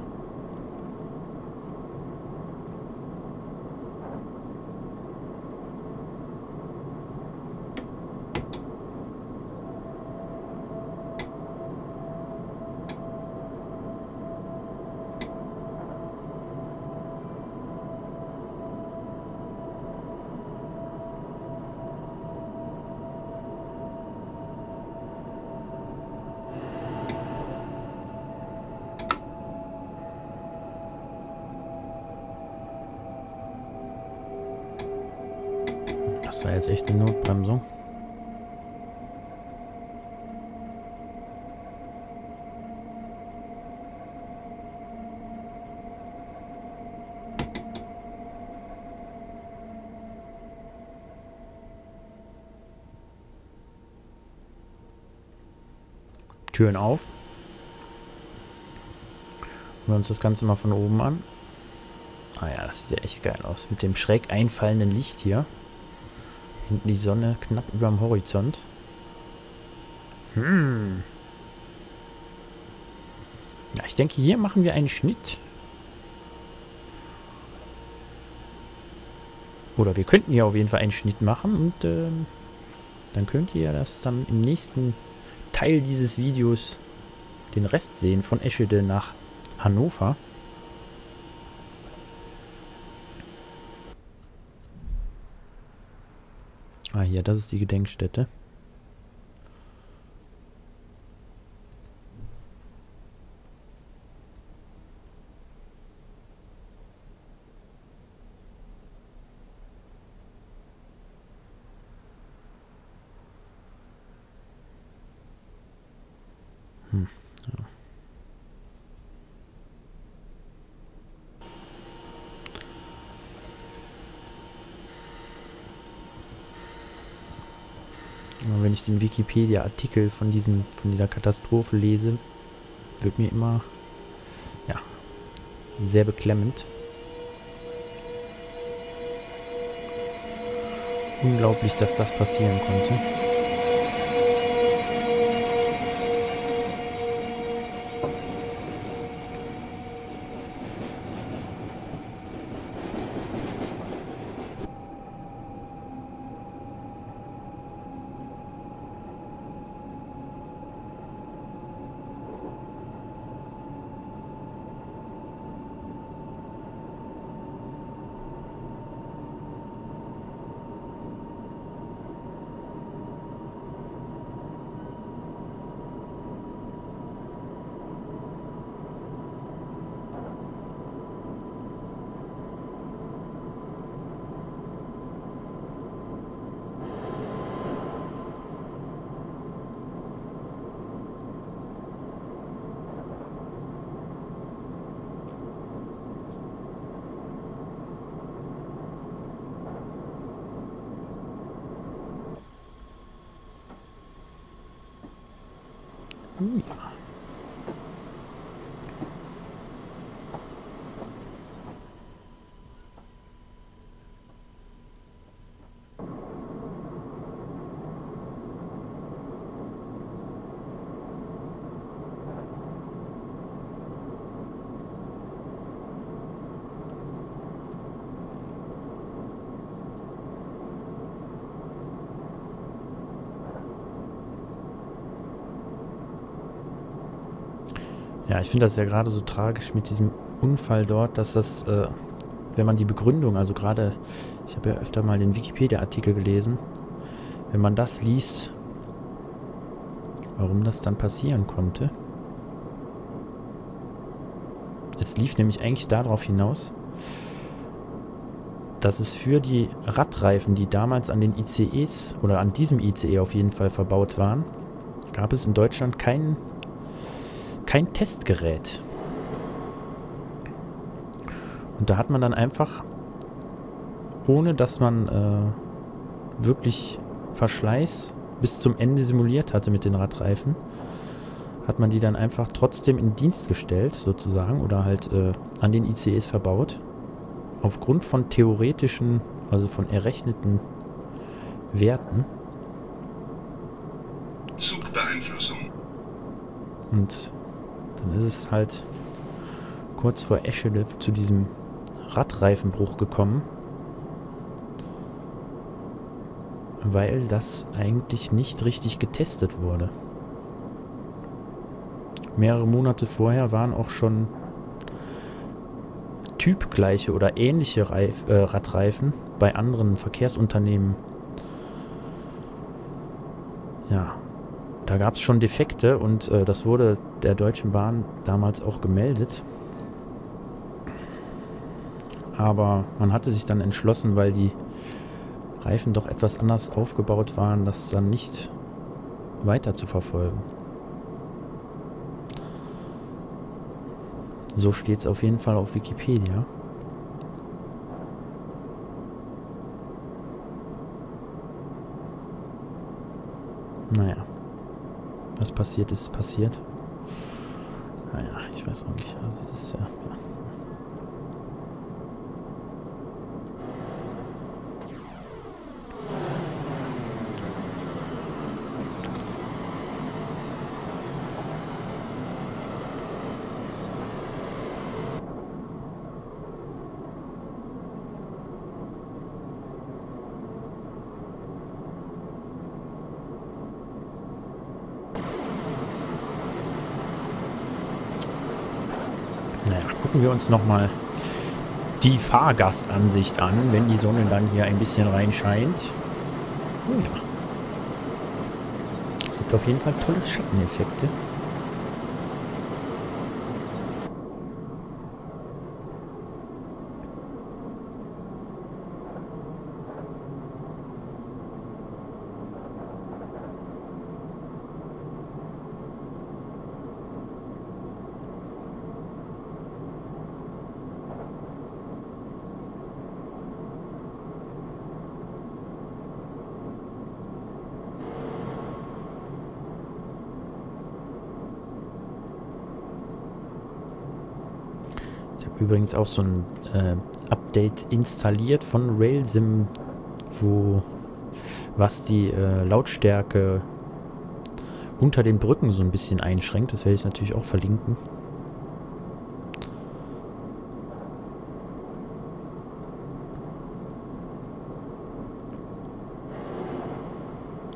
Das war jetzt echt eine Notbremsung. Türen auf. Hören wir uns das Ganze mal von oben an. Ah ja, das sieht ja echt geil aus. Mit dem schräg einfallenden Licht hier. Hinten die Sonne knapp über dem Horizont. Hm. Ja, ich denke, hier machen wir einen Schnitt. Oder wir könnten hier auf jeden Fall einen Schnitt machen und ähm, dann könnt ihr das dann im nächsten Teil dieses Videos den Rest sehen von Eschede nach Hannover. Ah, hier, das ist die Gedenkstätte. Hm, ja. Wikipedia-Artikel von diesem, von dieser Katastrophe lese, wird mir immer, ja, sehr beklemmend. Unglaublich, dass das passieren konnte. Ich finde das ja gerade so tragisch mit diesem Unfall dort, dass das, äh, wenn man die Begründung, also gerade, ich habe ja öfter mal den Wikipedia-Artikel gelesen, wenn man das liest, warum das dann passieren konnte. Es lief nämlich eigentlich darauf hinaus, dass es für die Radreifen, die damals an den ICEs oder an diesem ICE auf jeden Fall verbaut waren, gab es in Deutschland kein, kein Testgerät. Und da hat man dann einfach, ohne dass man äh, wirklich Verschleiß bis zum Ende simuliert hatte mit den Radreifen, hat man die dann einfach trotzdem in Dienst gestellt, sozusagen, oder halt äh, an den ICEs verbaut. Aufgrund von theoretischen, also von errechneten Werten. Zugbeeinflussung. Und dann ist es halt kurz vor Eschede zu diesem Radreifenbruch gekommen. Weil das eigentlich nicht richtig getestet wurde. Mehrere Monate vorher waren auch schon typgleiche oder ähnliche Reif, äh, Radreifen bei anderen Verkehrsunternehmen. Ja, da gab es schon Defekte und äh, das wurde der Deutschen Bahn damals auch gemeldet. Aber man hatte sich dann entschlossen, weil die Reifen doch etwas anders aufgebaut waren, das dann nicht weiter zu verfolgen. So steht es auf jeden Fall auf Wikipedia. Naja. Was passiert ist, passiert. Naja, ich weiß auch nicht. Also es ist ja... ja. Naja, gucken uns nochmal die Fahrgastansicht an, wenn die Sonne dann hier ein bisschen reinscheint. Oh ja. Es gibt auf jeden Fall tolle Schatteneffekte. Übrigens auch so ein äh, Update installiert von Railsim, wo was die äh, Lautstärke unter den Brücken so ein bisschen einschränkt. Das werde ich natürlich auch verlinken.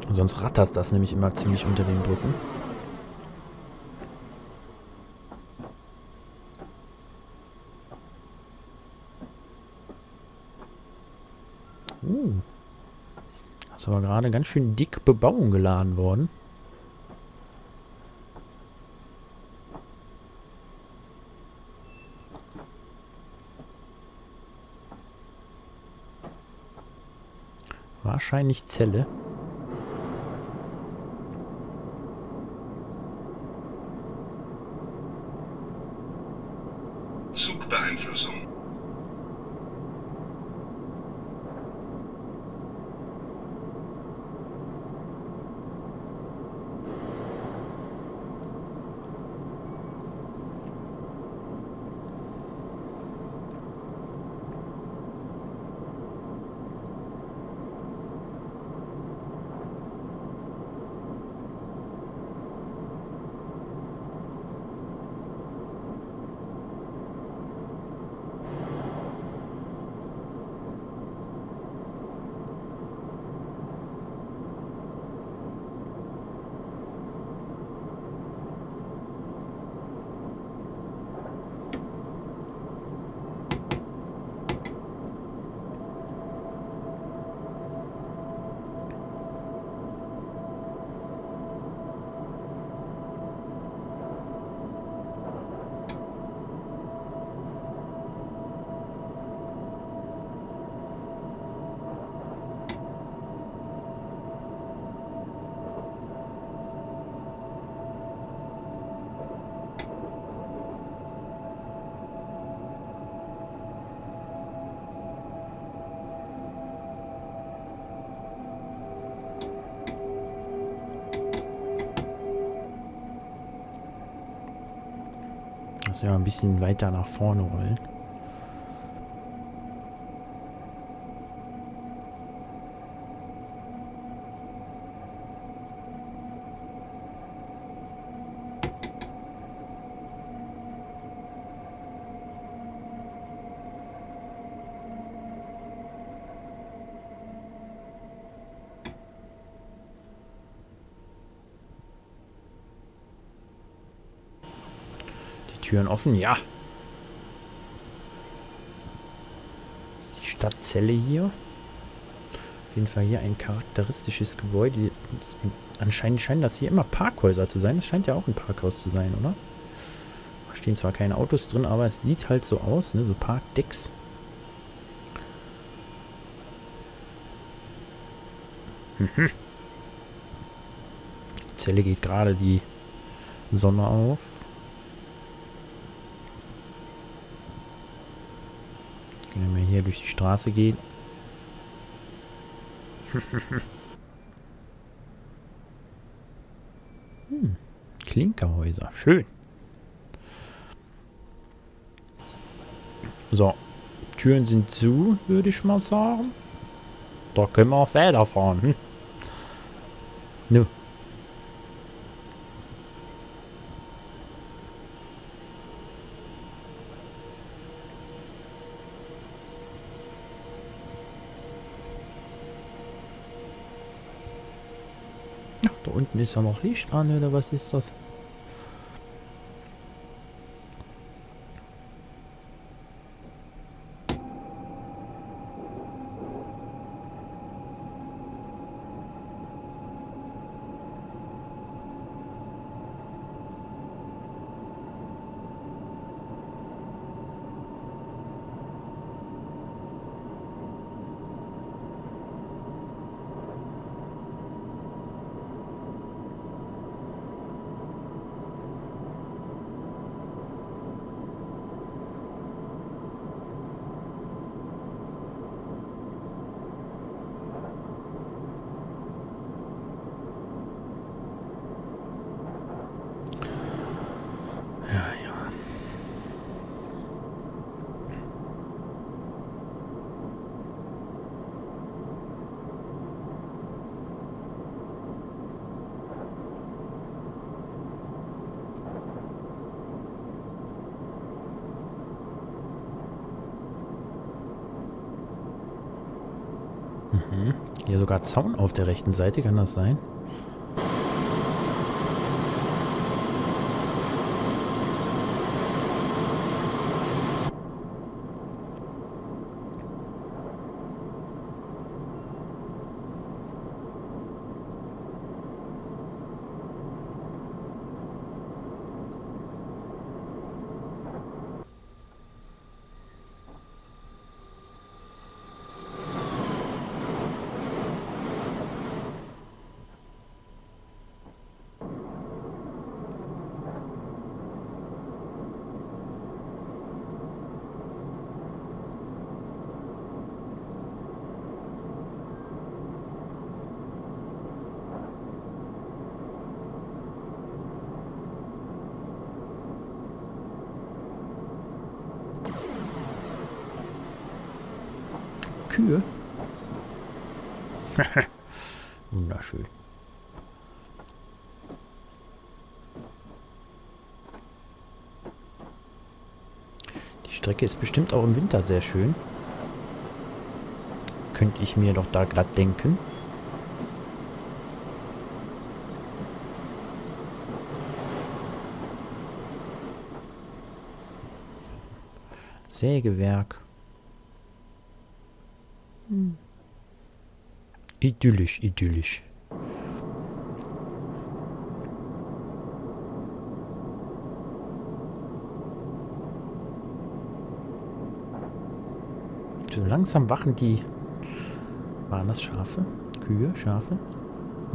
Sonst rattert das nämlich immer ziemlich unter den Brücken. Ist aber gerade ganz schön dick Bebauung geladen worden. Wahrscheinlich Zelle. Muss ja ein bisschen weiter nach vorne rollen. Türen offen? Ja. Ist die Stadtzelle hier. Auf jeden Fall hier ein charakteristisches Gebäude. Anscheinend scheinen das hier immer Parkhäuser zu sein. Das scheint ja auch ein Parkhaus zu sein, oder? Da stehen zwar keine Autos drin, aber es sieht halt so aus, ne? So Parkdecks. Mhm. Zelle geht gerade die Sonne auf. Können wir hier durch die Straße gehen. hm. Klinkerhäuser. Schön. So. Türen sind zu, würde ich mal sagen. Da können wir auch weiterfahren. Hm? Nö. unten ist ja noch Licht an, oder was ist das? Mhm. Hier sogar Zaun auf der rechten Seite, kann das sein? Kühe. Wunderschön. Die Strecke ist bestimmt auch im Winter sehr schön. Könnte ich mir doch da glatt denken. Sägewerk. Hm. Idyllisch, idyllisch. So langsam wachen die... Waren das Schafe? Kühe? Schafe?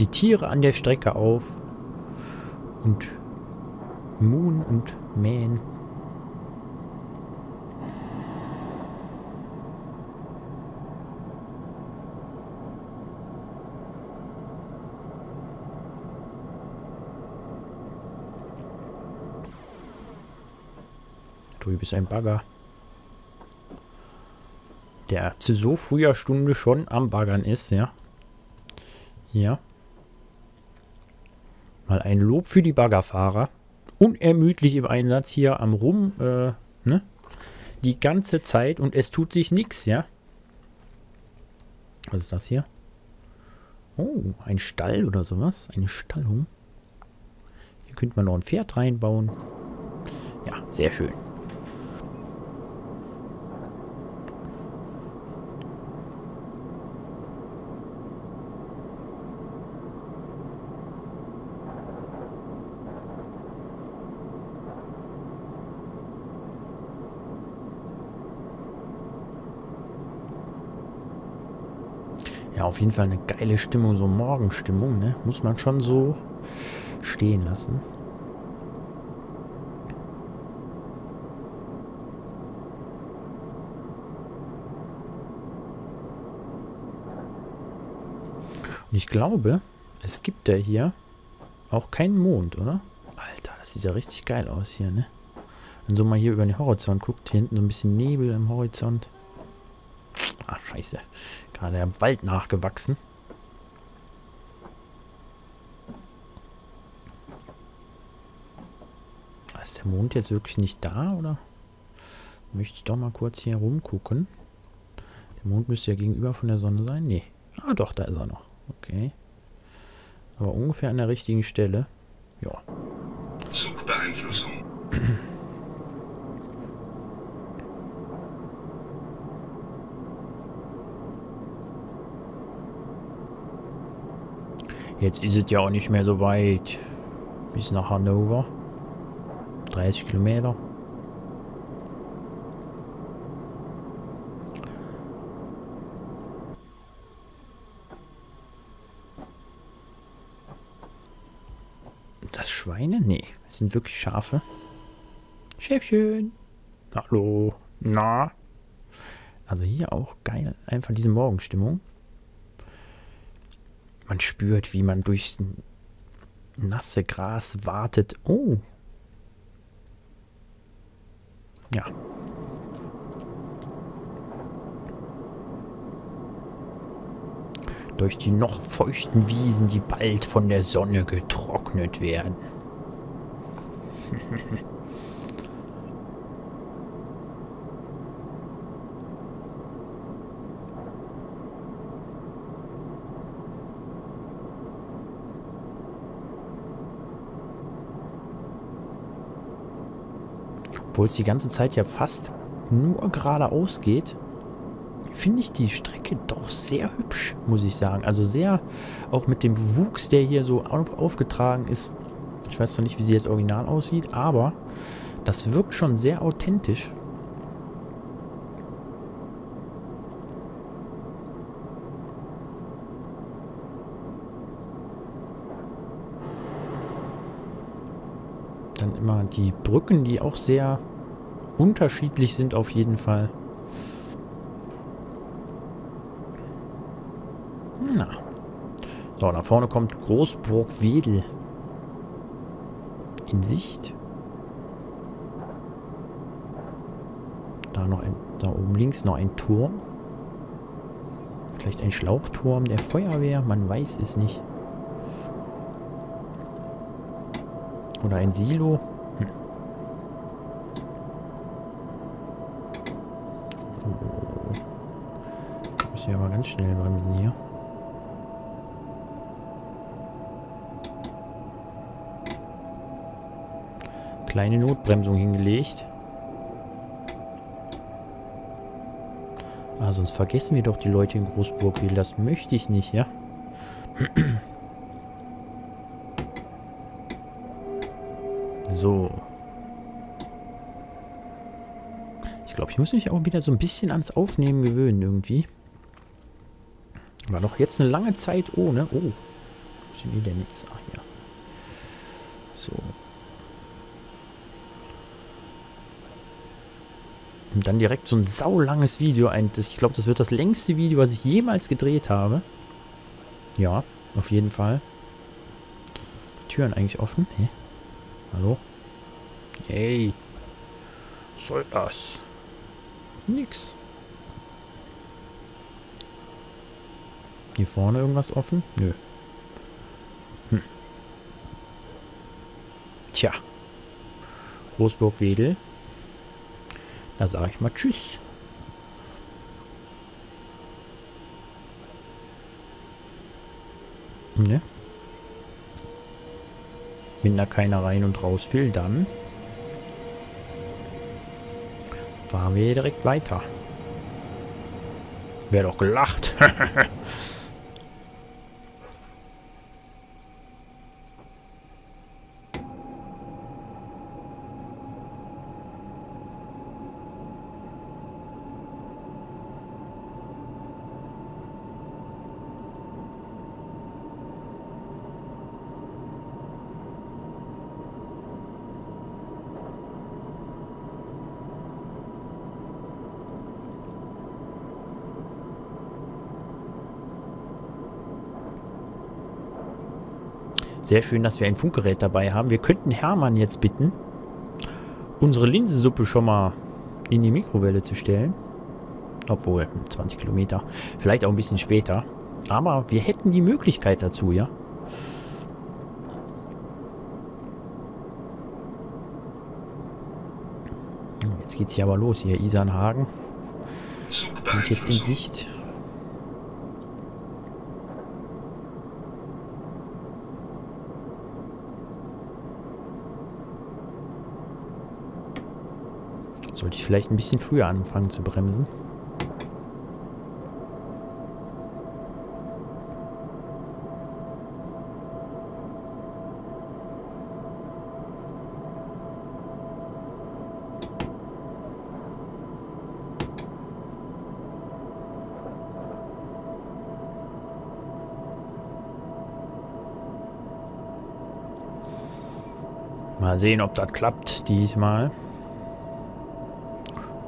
Die Tiere an der Strecke auf. Und muhen und mähen. Drüben ist ein Bagger. Der zu so früher Stunde schon am Baggern ist, ja. Ja. Mal ein Lob für die Baggerfahrer. Unermüdlich im Einsatz hier am Rum, äh, ne? Die ganze Zeit und es tut sich nichts, ja. Was ist das hier? Oh, ein Stall oder sowas. Eine Stallung. Hier könnte man noch ein Pferd reinbauen. Ja, sehr schön. Auf jeden Fall eine geile Stimmung, so Morgenstimmung, ne? Muss man schon so stehen lassen. Und ich glaube, es gibt ja hier auch keinen Mond, oder? Alter, das sieht ja richtig geil aus hier, ne? Wenn so mal hier über den Horizont guckt, hier hinten so ein bisschen Nebel im Horizont. Ah, scheiße. Gerade der Wald nachgewachsen. Ist der Mond jetzt wirklich nicht da, oder? Möchte ich doch mal kurz hier rumgucken. Der Mond müsste ja gegenüber von der Sonne sein. Nee. Ah, doch, da ist er noch. Okay. Aber ungefähr an der richtigen Stelle. Ja. Zugbeeinflussung. Jetzt ist es ja auch nicht mehr so weit bis nach Hannover. 30 Kilometer. Das Schweine? Nee, das sind wirklich Schafe. Schäfchen. Hallo. Na? Also hier auch geil. Einfach diese Morgenstimmung. Man spürt, wie man durchs nasse Gras wartet. Oh. Ja. Durch die noch feuchten Wiesen, die bald von der Sonne getrocknet werden. Obwohl es die ganze Zeit ja fast nur geradeaus geht, finde ich die Strecke doch sehr hübsch, muss ich sagen. Also sehr, auch mit dem Wuchs, der hier so auf, aufgetragen ist. Ich weiß noch nicht, wie sie jetzt original aussieht, aber das wirkt schon sehr authentisch. Dann immer die Brücken, die auch sehr unterschiedlich sind auf jeden Fall. Na. So, da vorne kommt Großburg Wedel. In Sicht. Da noch ein, da oben links noch ein Turm. Vielleicht ein Schlauchturm der Feuerwehr, man weiß es nicht. Oder ein Silo. Hm. So. Muss ich aber ganz schnell bremsen hier. Kleine Notbremsung hingelegt. Ah, sonst vergessen wir doch die Leute in Großburgwil. Das möchte ich nicht, ja? So. Ich glaube, ich muss mich auch wieder so ein bisschen ans Aufnehmen gewöhnen irgendwie. War doch jetzt eine lange Zeit ohne. Oh. Sind wir denn jetzt? Ach ja. So. Und dann direkt so ein saulanges Video. Ein, das, ich glaube, das wird das längste Video, was ich jemals gedreht habe. Ja, auf jeden Fall. Türen eigentlich offen? Nee. Hallo? Hey. soll das? Nix. Hier vorne irgendwas offen? Nö. Hm. Tja. Großburg-Wedel. Da sage ich mal Tschüss. Ne? Wenn da keiner rein und raus will, dann fahren wir direkt weiter. Wäre doch gelacht. Sehr schön, dass wir ein Funkgerät dabei haben. Wir könnten Hermann jetzt bitten, unsere Linsensuppe schon mal in die Mikrowelle zu stellen. Obwohl, 20 Kilometer. Vielleicht auch ein bisschen später. Aber wir hätten die Möglichkeit dazu, ja. Jetzt geht's hier aber los. Hier Isernhagen. Kommt jetzt in Sicht. Sollte ich vielleicht ein bisschen früher anfangen zu bremsen. Mal sehen, ob das klappt diesmal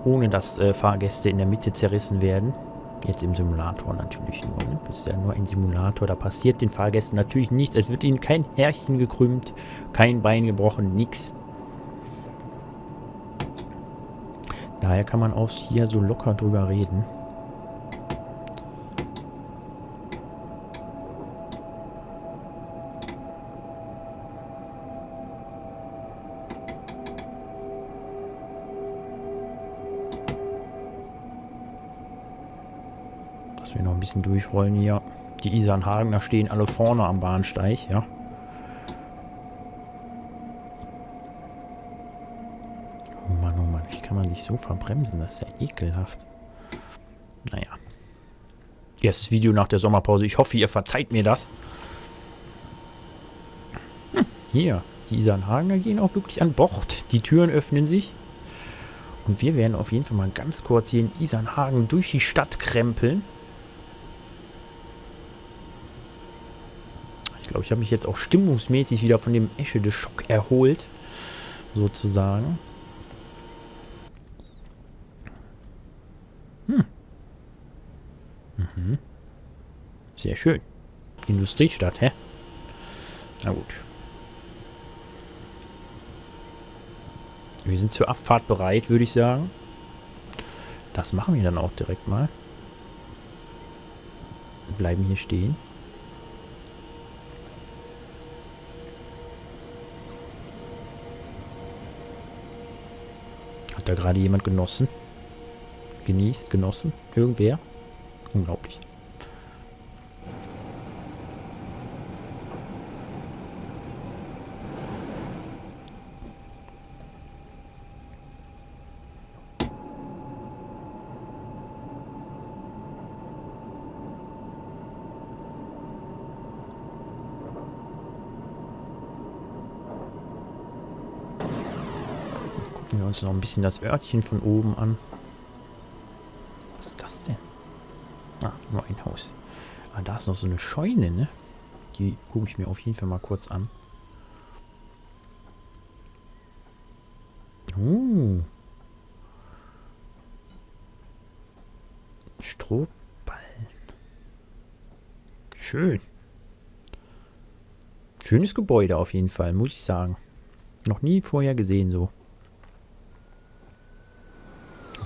ohne dass äh, Fahrgäste in der Mitte zerrissen werden. Jetzt im Simulator natürlich nur. Ne? Das ist ja nur ein Simulator. Da passiert den Fahrgästen natürlich nichts. Es wird ihnen kein Härchen gekrümmt, kein Bein gebrochen, nichts. Daher kann man auch hier so locker drüber reden. Bisschen durchrollen hier. Die Isernhagener stehen alle vorne am Bahnsteig, ja. Oh Mann, oh Mann, wie kann man sich so verbremsen? Das ist ja ekelhaft. Naja. Erstes Video nach der Sommerpause. Ich hoffe, ihr verzeiht mir das. Hm, hier, die Isernhagener gehen auch wirklich an Bord. Die Türen öffnen sich. Und wir werden auf jeden Fall mal ganz kurz hier in Isernhagen durch die Stadt krempeln. Ich habe mich jetzt auch stimmungsmäßig wieder von dem Esche des Schock erholt. Sozusagen. Hm. Mhm. Sehr schön. Industriestadt, hä? Na gut. Wir sind zur Abfahrt bereit, würde ich sagen. Das machen wir dann auch direkt mal. Bleiben hier stehen. Hat da gerade jemand genossen? Genießt, genossen? Irgendwer? Unglaublich. Gucken wir uns noch ein bisschen das Örtchen von oben an. Was ist das denn? Ah, nur ein Haus. Ah, da ist noch so eine Scheune, ne? Die gucke ich mir auf jeden Fall mal kurz an. Uh. Strohballen. Schön. Schönes Gebäude auf jeden Fall, muss ich sagen. Noch nie vorher gesehen so.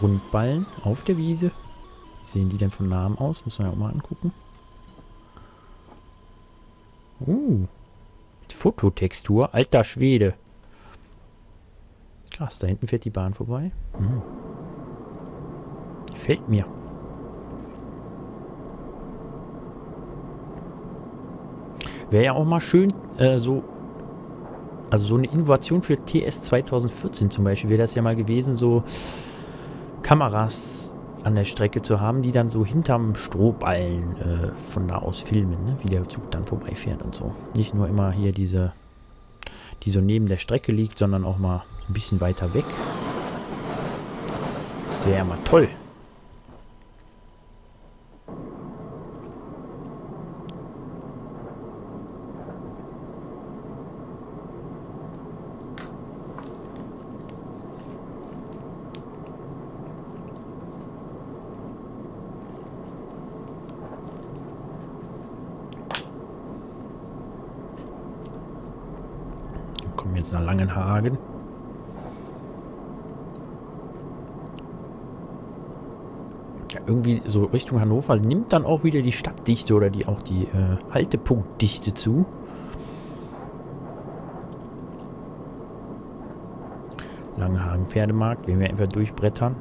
Rundballen auf der Wiese. Wie sehen die denn von Namen aus? Muss man ja auch mal angucken. Uh. Mit Fototextur. Alter Schwede. Krass, da hinten fährt die Bahn vorbei. Hm. Gefällt mir. Wäre ja auch mal schön, äh, so also so eine Innovation für TS 2014 zum Beispiel wäre das ja mal gewesen, so Kameras an der Strecke zu haben, die dann so hinterm Strohballen äh, von da aus filmen, ne? wie der Zug dann vorbeifährt und so. Nicht nur immer hier diese, die so neben der Strecke liegt, sondern auch mal ein bisschen weiter weg. Das wäre ja mal toll. kommen jetzt nach Langenhagen. Ja, irgendwie so Richtung Hannover nimmt dann auch wieder die Stadtdichte oder die auch die äh, Haltepunktdichte zu. Langenhagen Pferdemarkt, wenn wir einfach durchbrettern.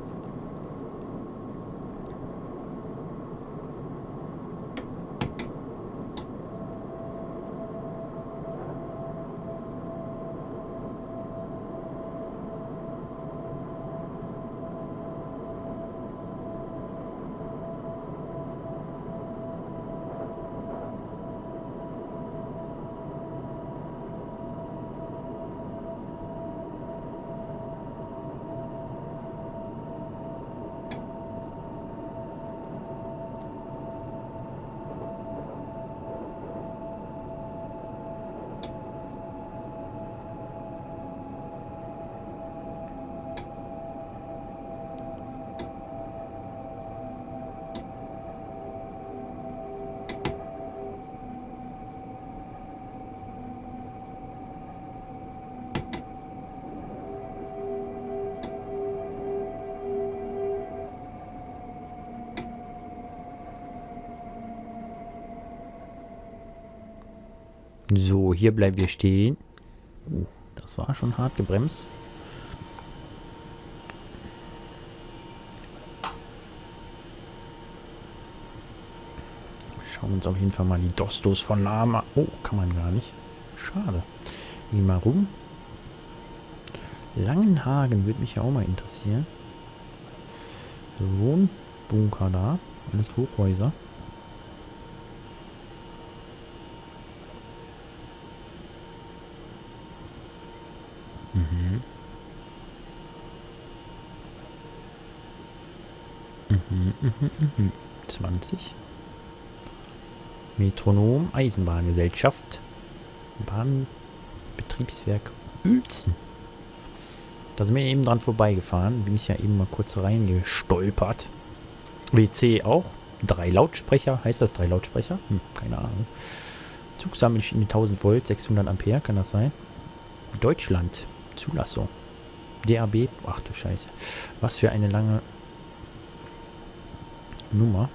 So, hier bleiben wir stehen. Oh, das war schon hart gebremst. Schauen wir uns auf jeden Fall mal die Dostos von Lama. Oh, kann man gar nicht. Schade. Gehen mal rum. Langenhagen würde mich ja auch mal interessieren. Wohnbunker da. Alles Hochhäuser. Mhm. Mhm, mhm, mhm. 20. Metronom Eisenbahngesellschaft. Bahnbetriebswerk Uelzen. Da sind wir eben dran vorbeigefahren. Bin ich ja eben mal kurz reingestolpert. WC auch. Drei Lautsprecher. Heißt das drei Lautsprecher? Hm, keine Ahnung. Zugsammelschiene 1000 Volt, 600 Ampere. Kann das sein? Deutschland. Zulassung. DAB. Ach du Scheiße. Was für eine lange Nummer.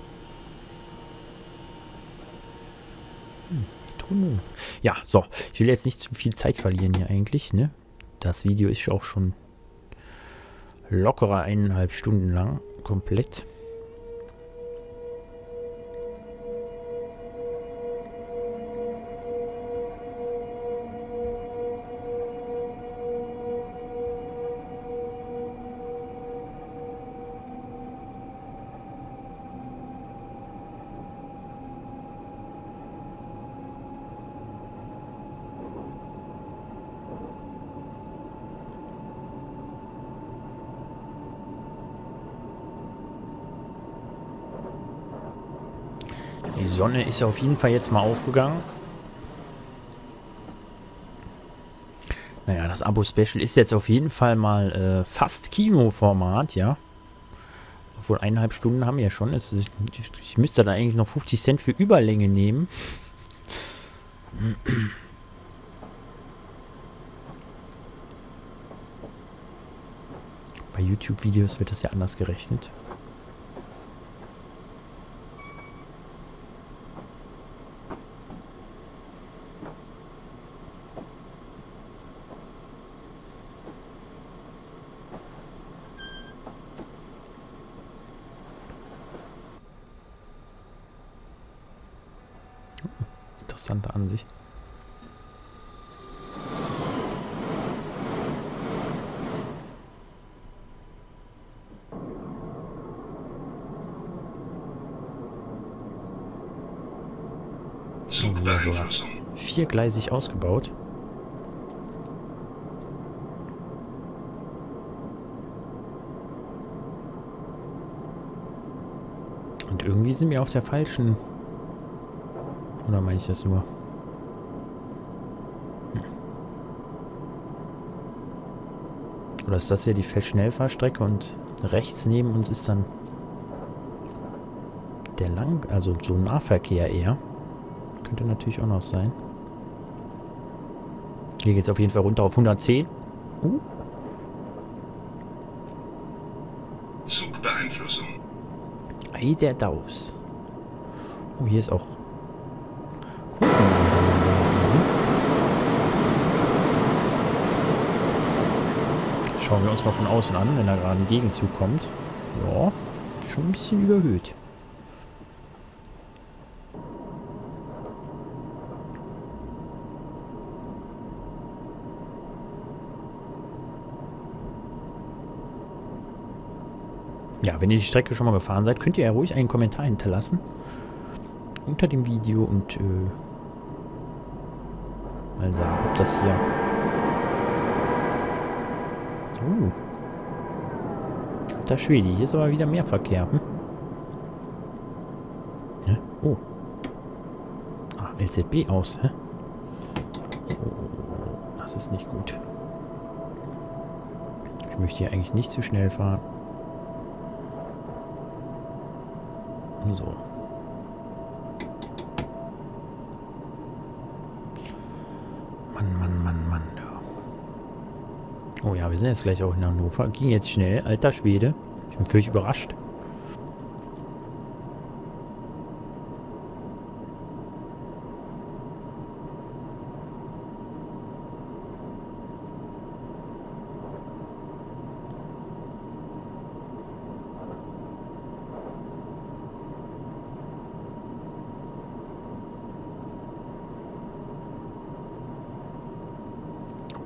Hm, ja, so. Ich will jetzt nicht zu viel Zeit verlieren hier eigentlich, ne? Das Video ist auch schon lockere eineinhalb Stunden lang. Komplett. Die Sonne ist auf jeden Fall jetzt mal aufgegangen. Naja, das Abo-Special ist jetzt auf jeden Fall mal äh, fast Kinoformat, ja. Obwohl eineinhalb Stunden haben wir ja schon. Es, ich, ich müsste da eigentlich noch 50 Cent für Überlänge nehmen. Bei YouTube-Videos wird das ja anders gerechnet. Interessante Ansicht. Zugbeeinflussung. Viergleisig ausgebaut. Und irgendwie sind wir auf der falschen... Oder meine ich das nur? Hm. Oder ist das hier die Feldschnellfahrstrecke und rechts neben uns ist dann der Lang... Also so Nahverkehr eher. Könnte natürlich auch noch sein. Hier geht es auf jeden Fall runter auf 110. Uh. Zugbeeinflussung. Ei der Daus. Oh, hier ist auch... Schauen wir uns mal von außen an, wenn da gerade ein Gegenzug kommt. Ja, schon ein bisschen überhöht. Ja, wenn ihr die Strecke schon mal gefahren seid, könnt ihr ja ruhig einen Kommentar hinterlassen. Unter dem Video und äh, mal sagen, ob das hier... Oh. Alter Schwede, hier ist aber wieder mehr Verkehr. Hm? Ja? Oh. Ah, LZB aus, hä? Oh, das ist nicht gut. Ich möchte hier eigentlich nicht zu schnell fahren. So. Mann, Mann, Mann, Mann. Oh ja, wir sind jetzt gleich auch in Hannover. Ging jetzt schnell. Alter Schwede. Ich bin völlig überrascht.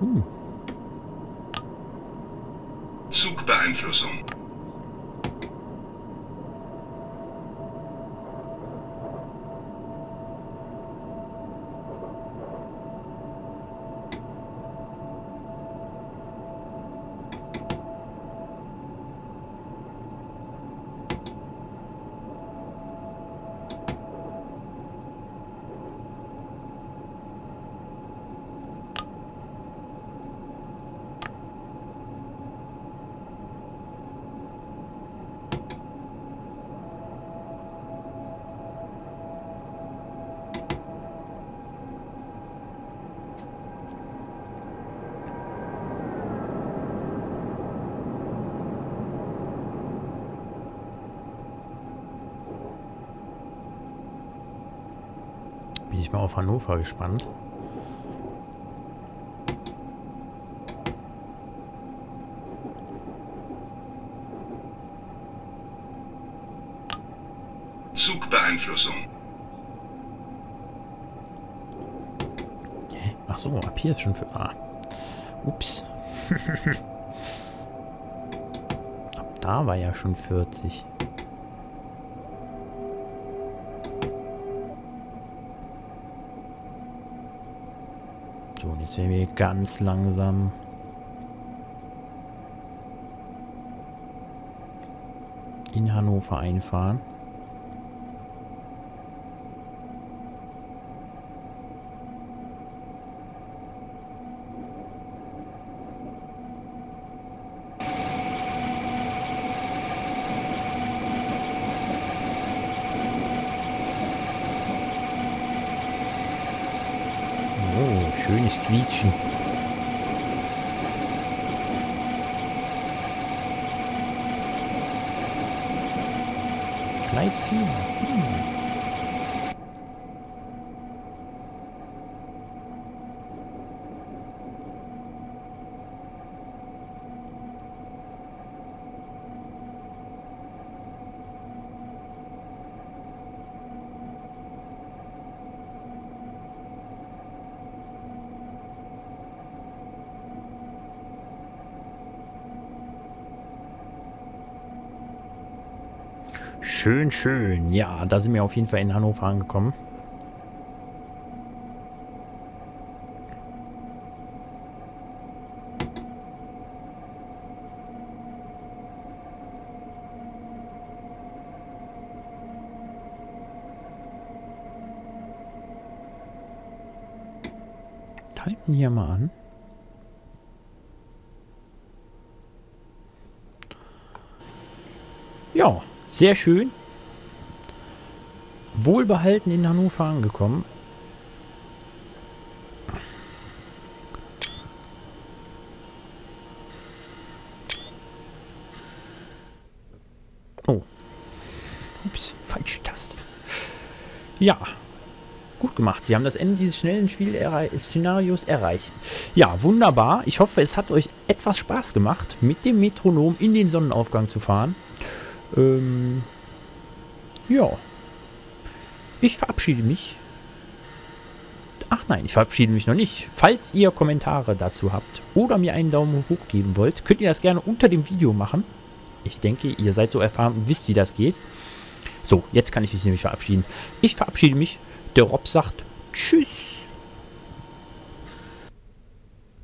Uh. Zugbeeinflussung. Bin ich mal auf Hannover gespannt. Zugbeeinflussung. Hä? Ach so, ab hier ist schon für... Ah. Ups. ab da war ja schon 40. jetzt werden wir ganz langsam... in Hannover einfahren. Oh, schönes Quietschen. Gleis 4. Hm. Schön, schön. Ja, da sind wir auf jeden Fall in Hannover angekommen. Halten hier mal an. Ja, sehr schön. Wohlbehalten in Hannover angekommen. Oh. Ups, falsche Taste. Ja. Gut gemacht. Sie haben das Ende dieses schnellen Spielszenarios erreicht. Ja, wunderbar. Ich hoffe, es hat euch etwas Spaß gemacht, mit dem Metronom in den Sonnenaufgang zu fahren. Ähm, ja. Ich verabschiede mich. Ach nein, ich verabschiede mich noch nicht. Falls ihr Kommentare dazu habt oder mir einen Daumen hoch geben wollt, könnt ihr das gerne unter dem Video machen. Ich denke, ihr seid so erfahren und wisst, wie das geht. So, jetzt kann ich mich nämlich verabschieden. Ich verabschiede mich. Der Rob sagt Tschüss.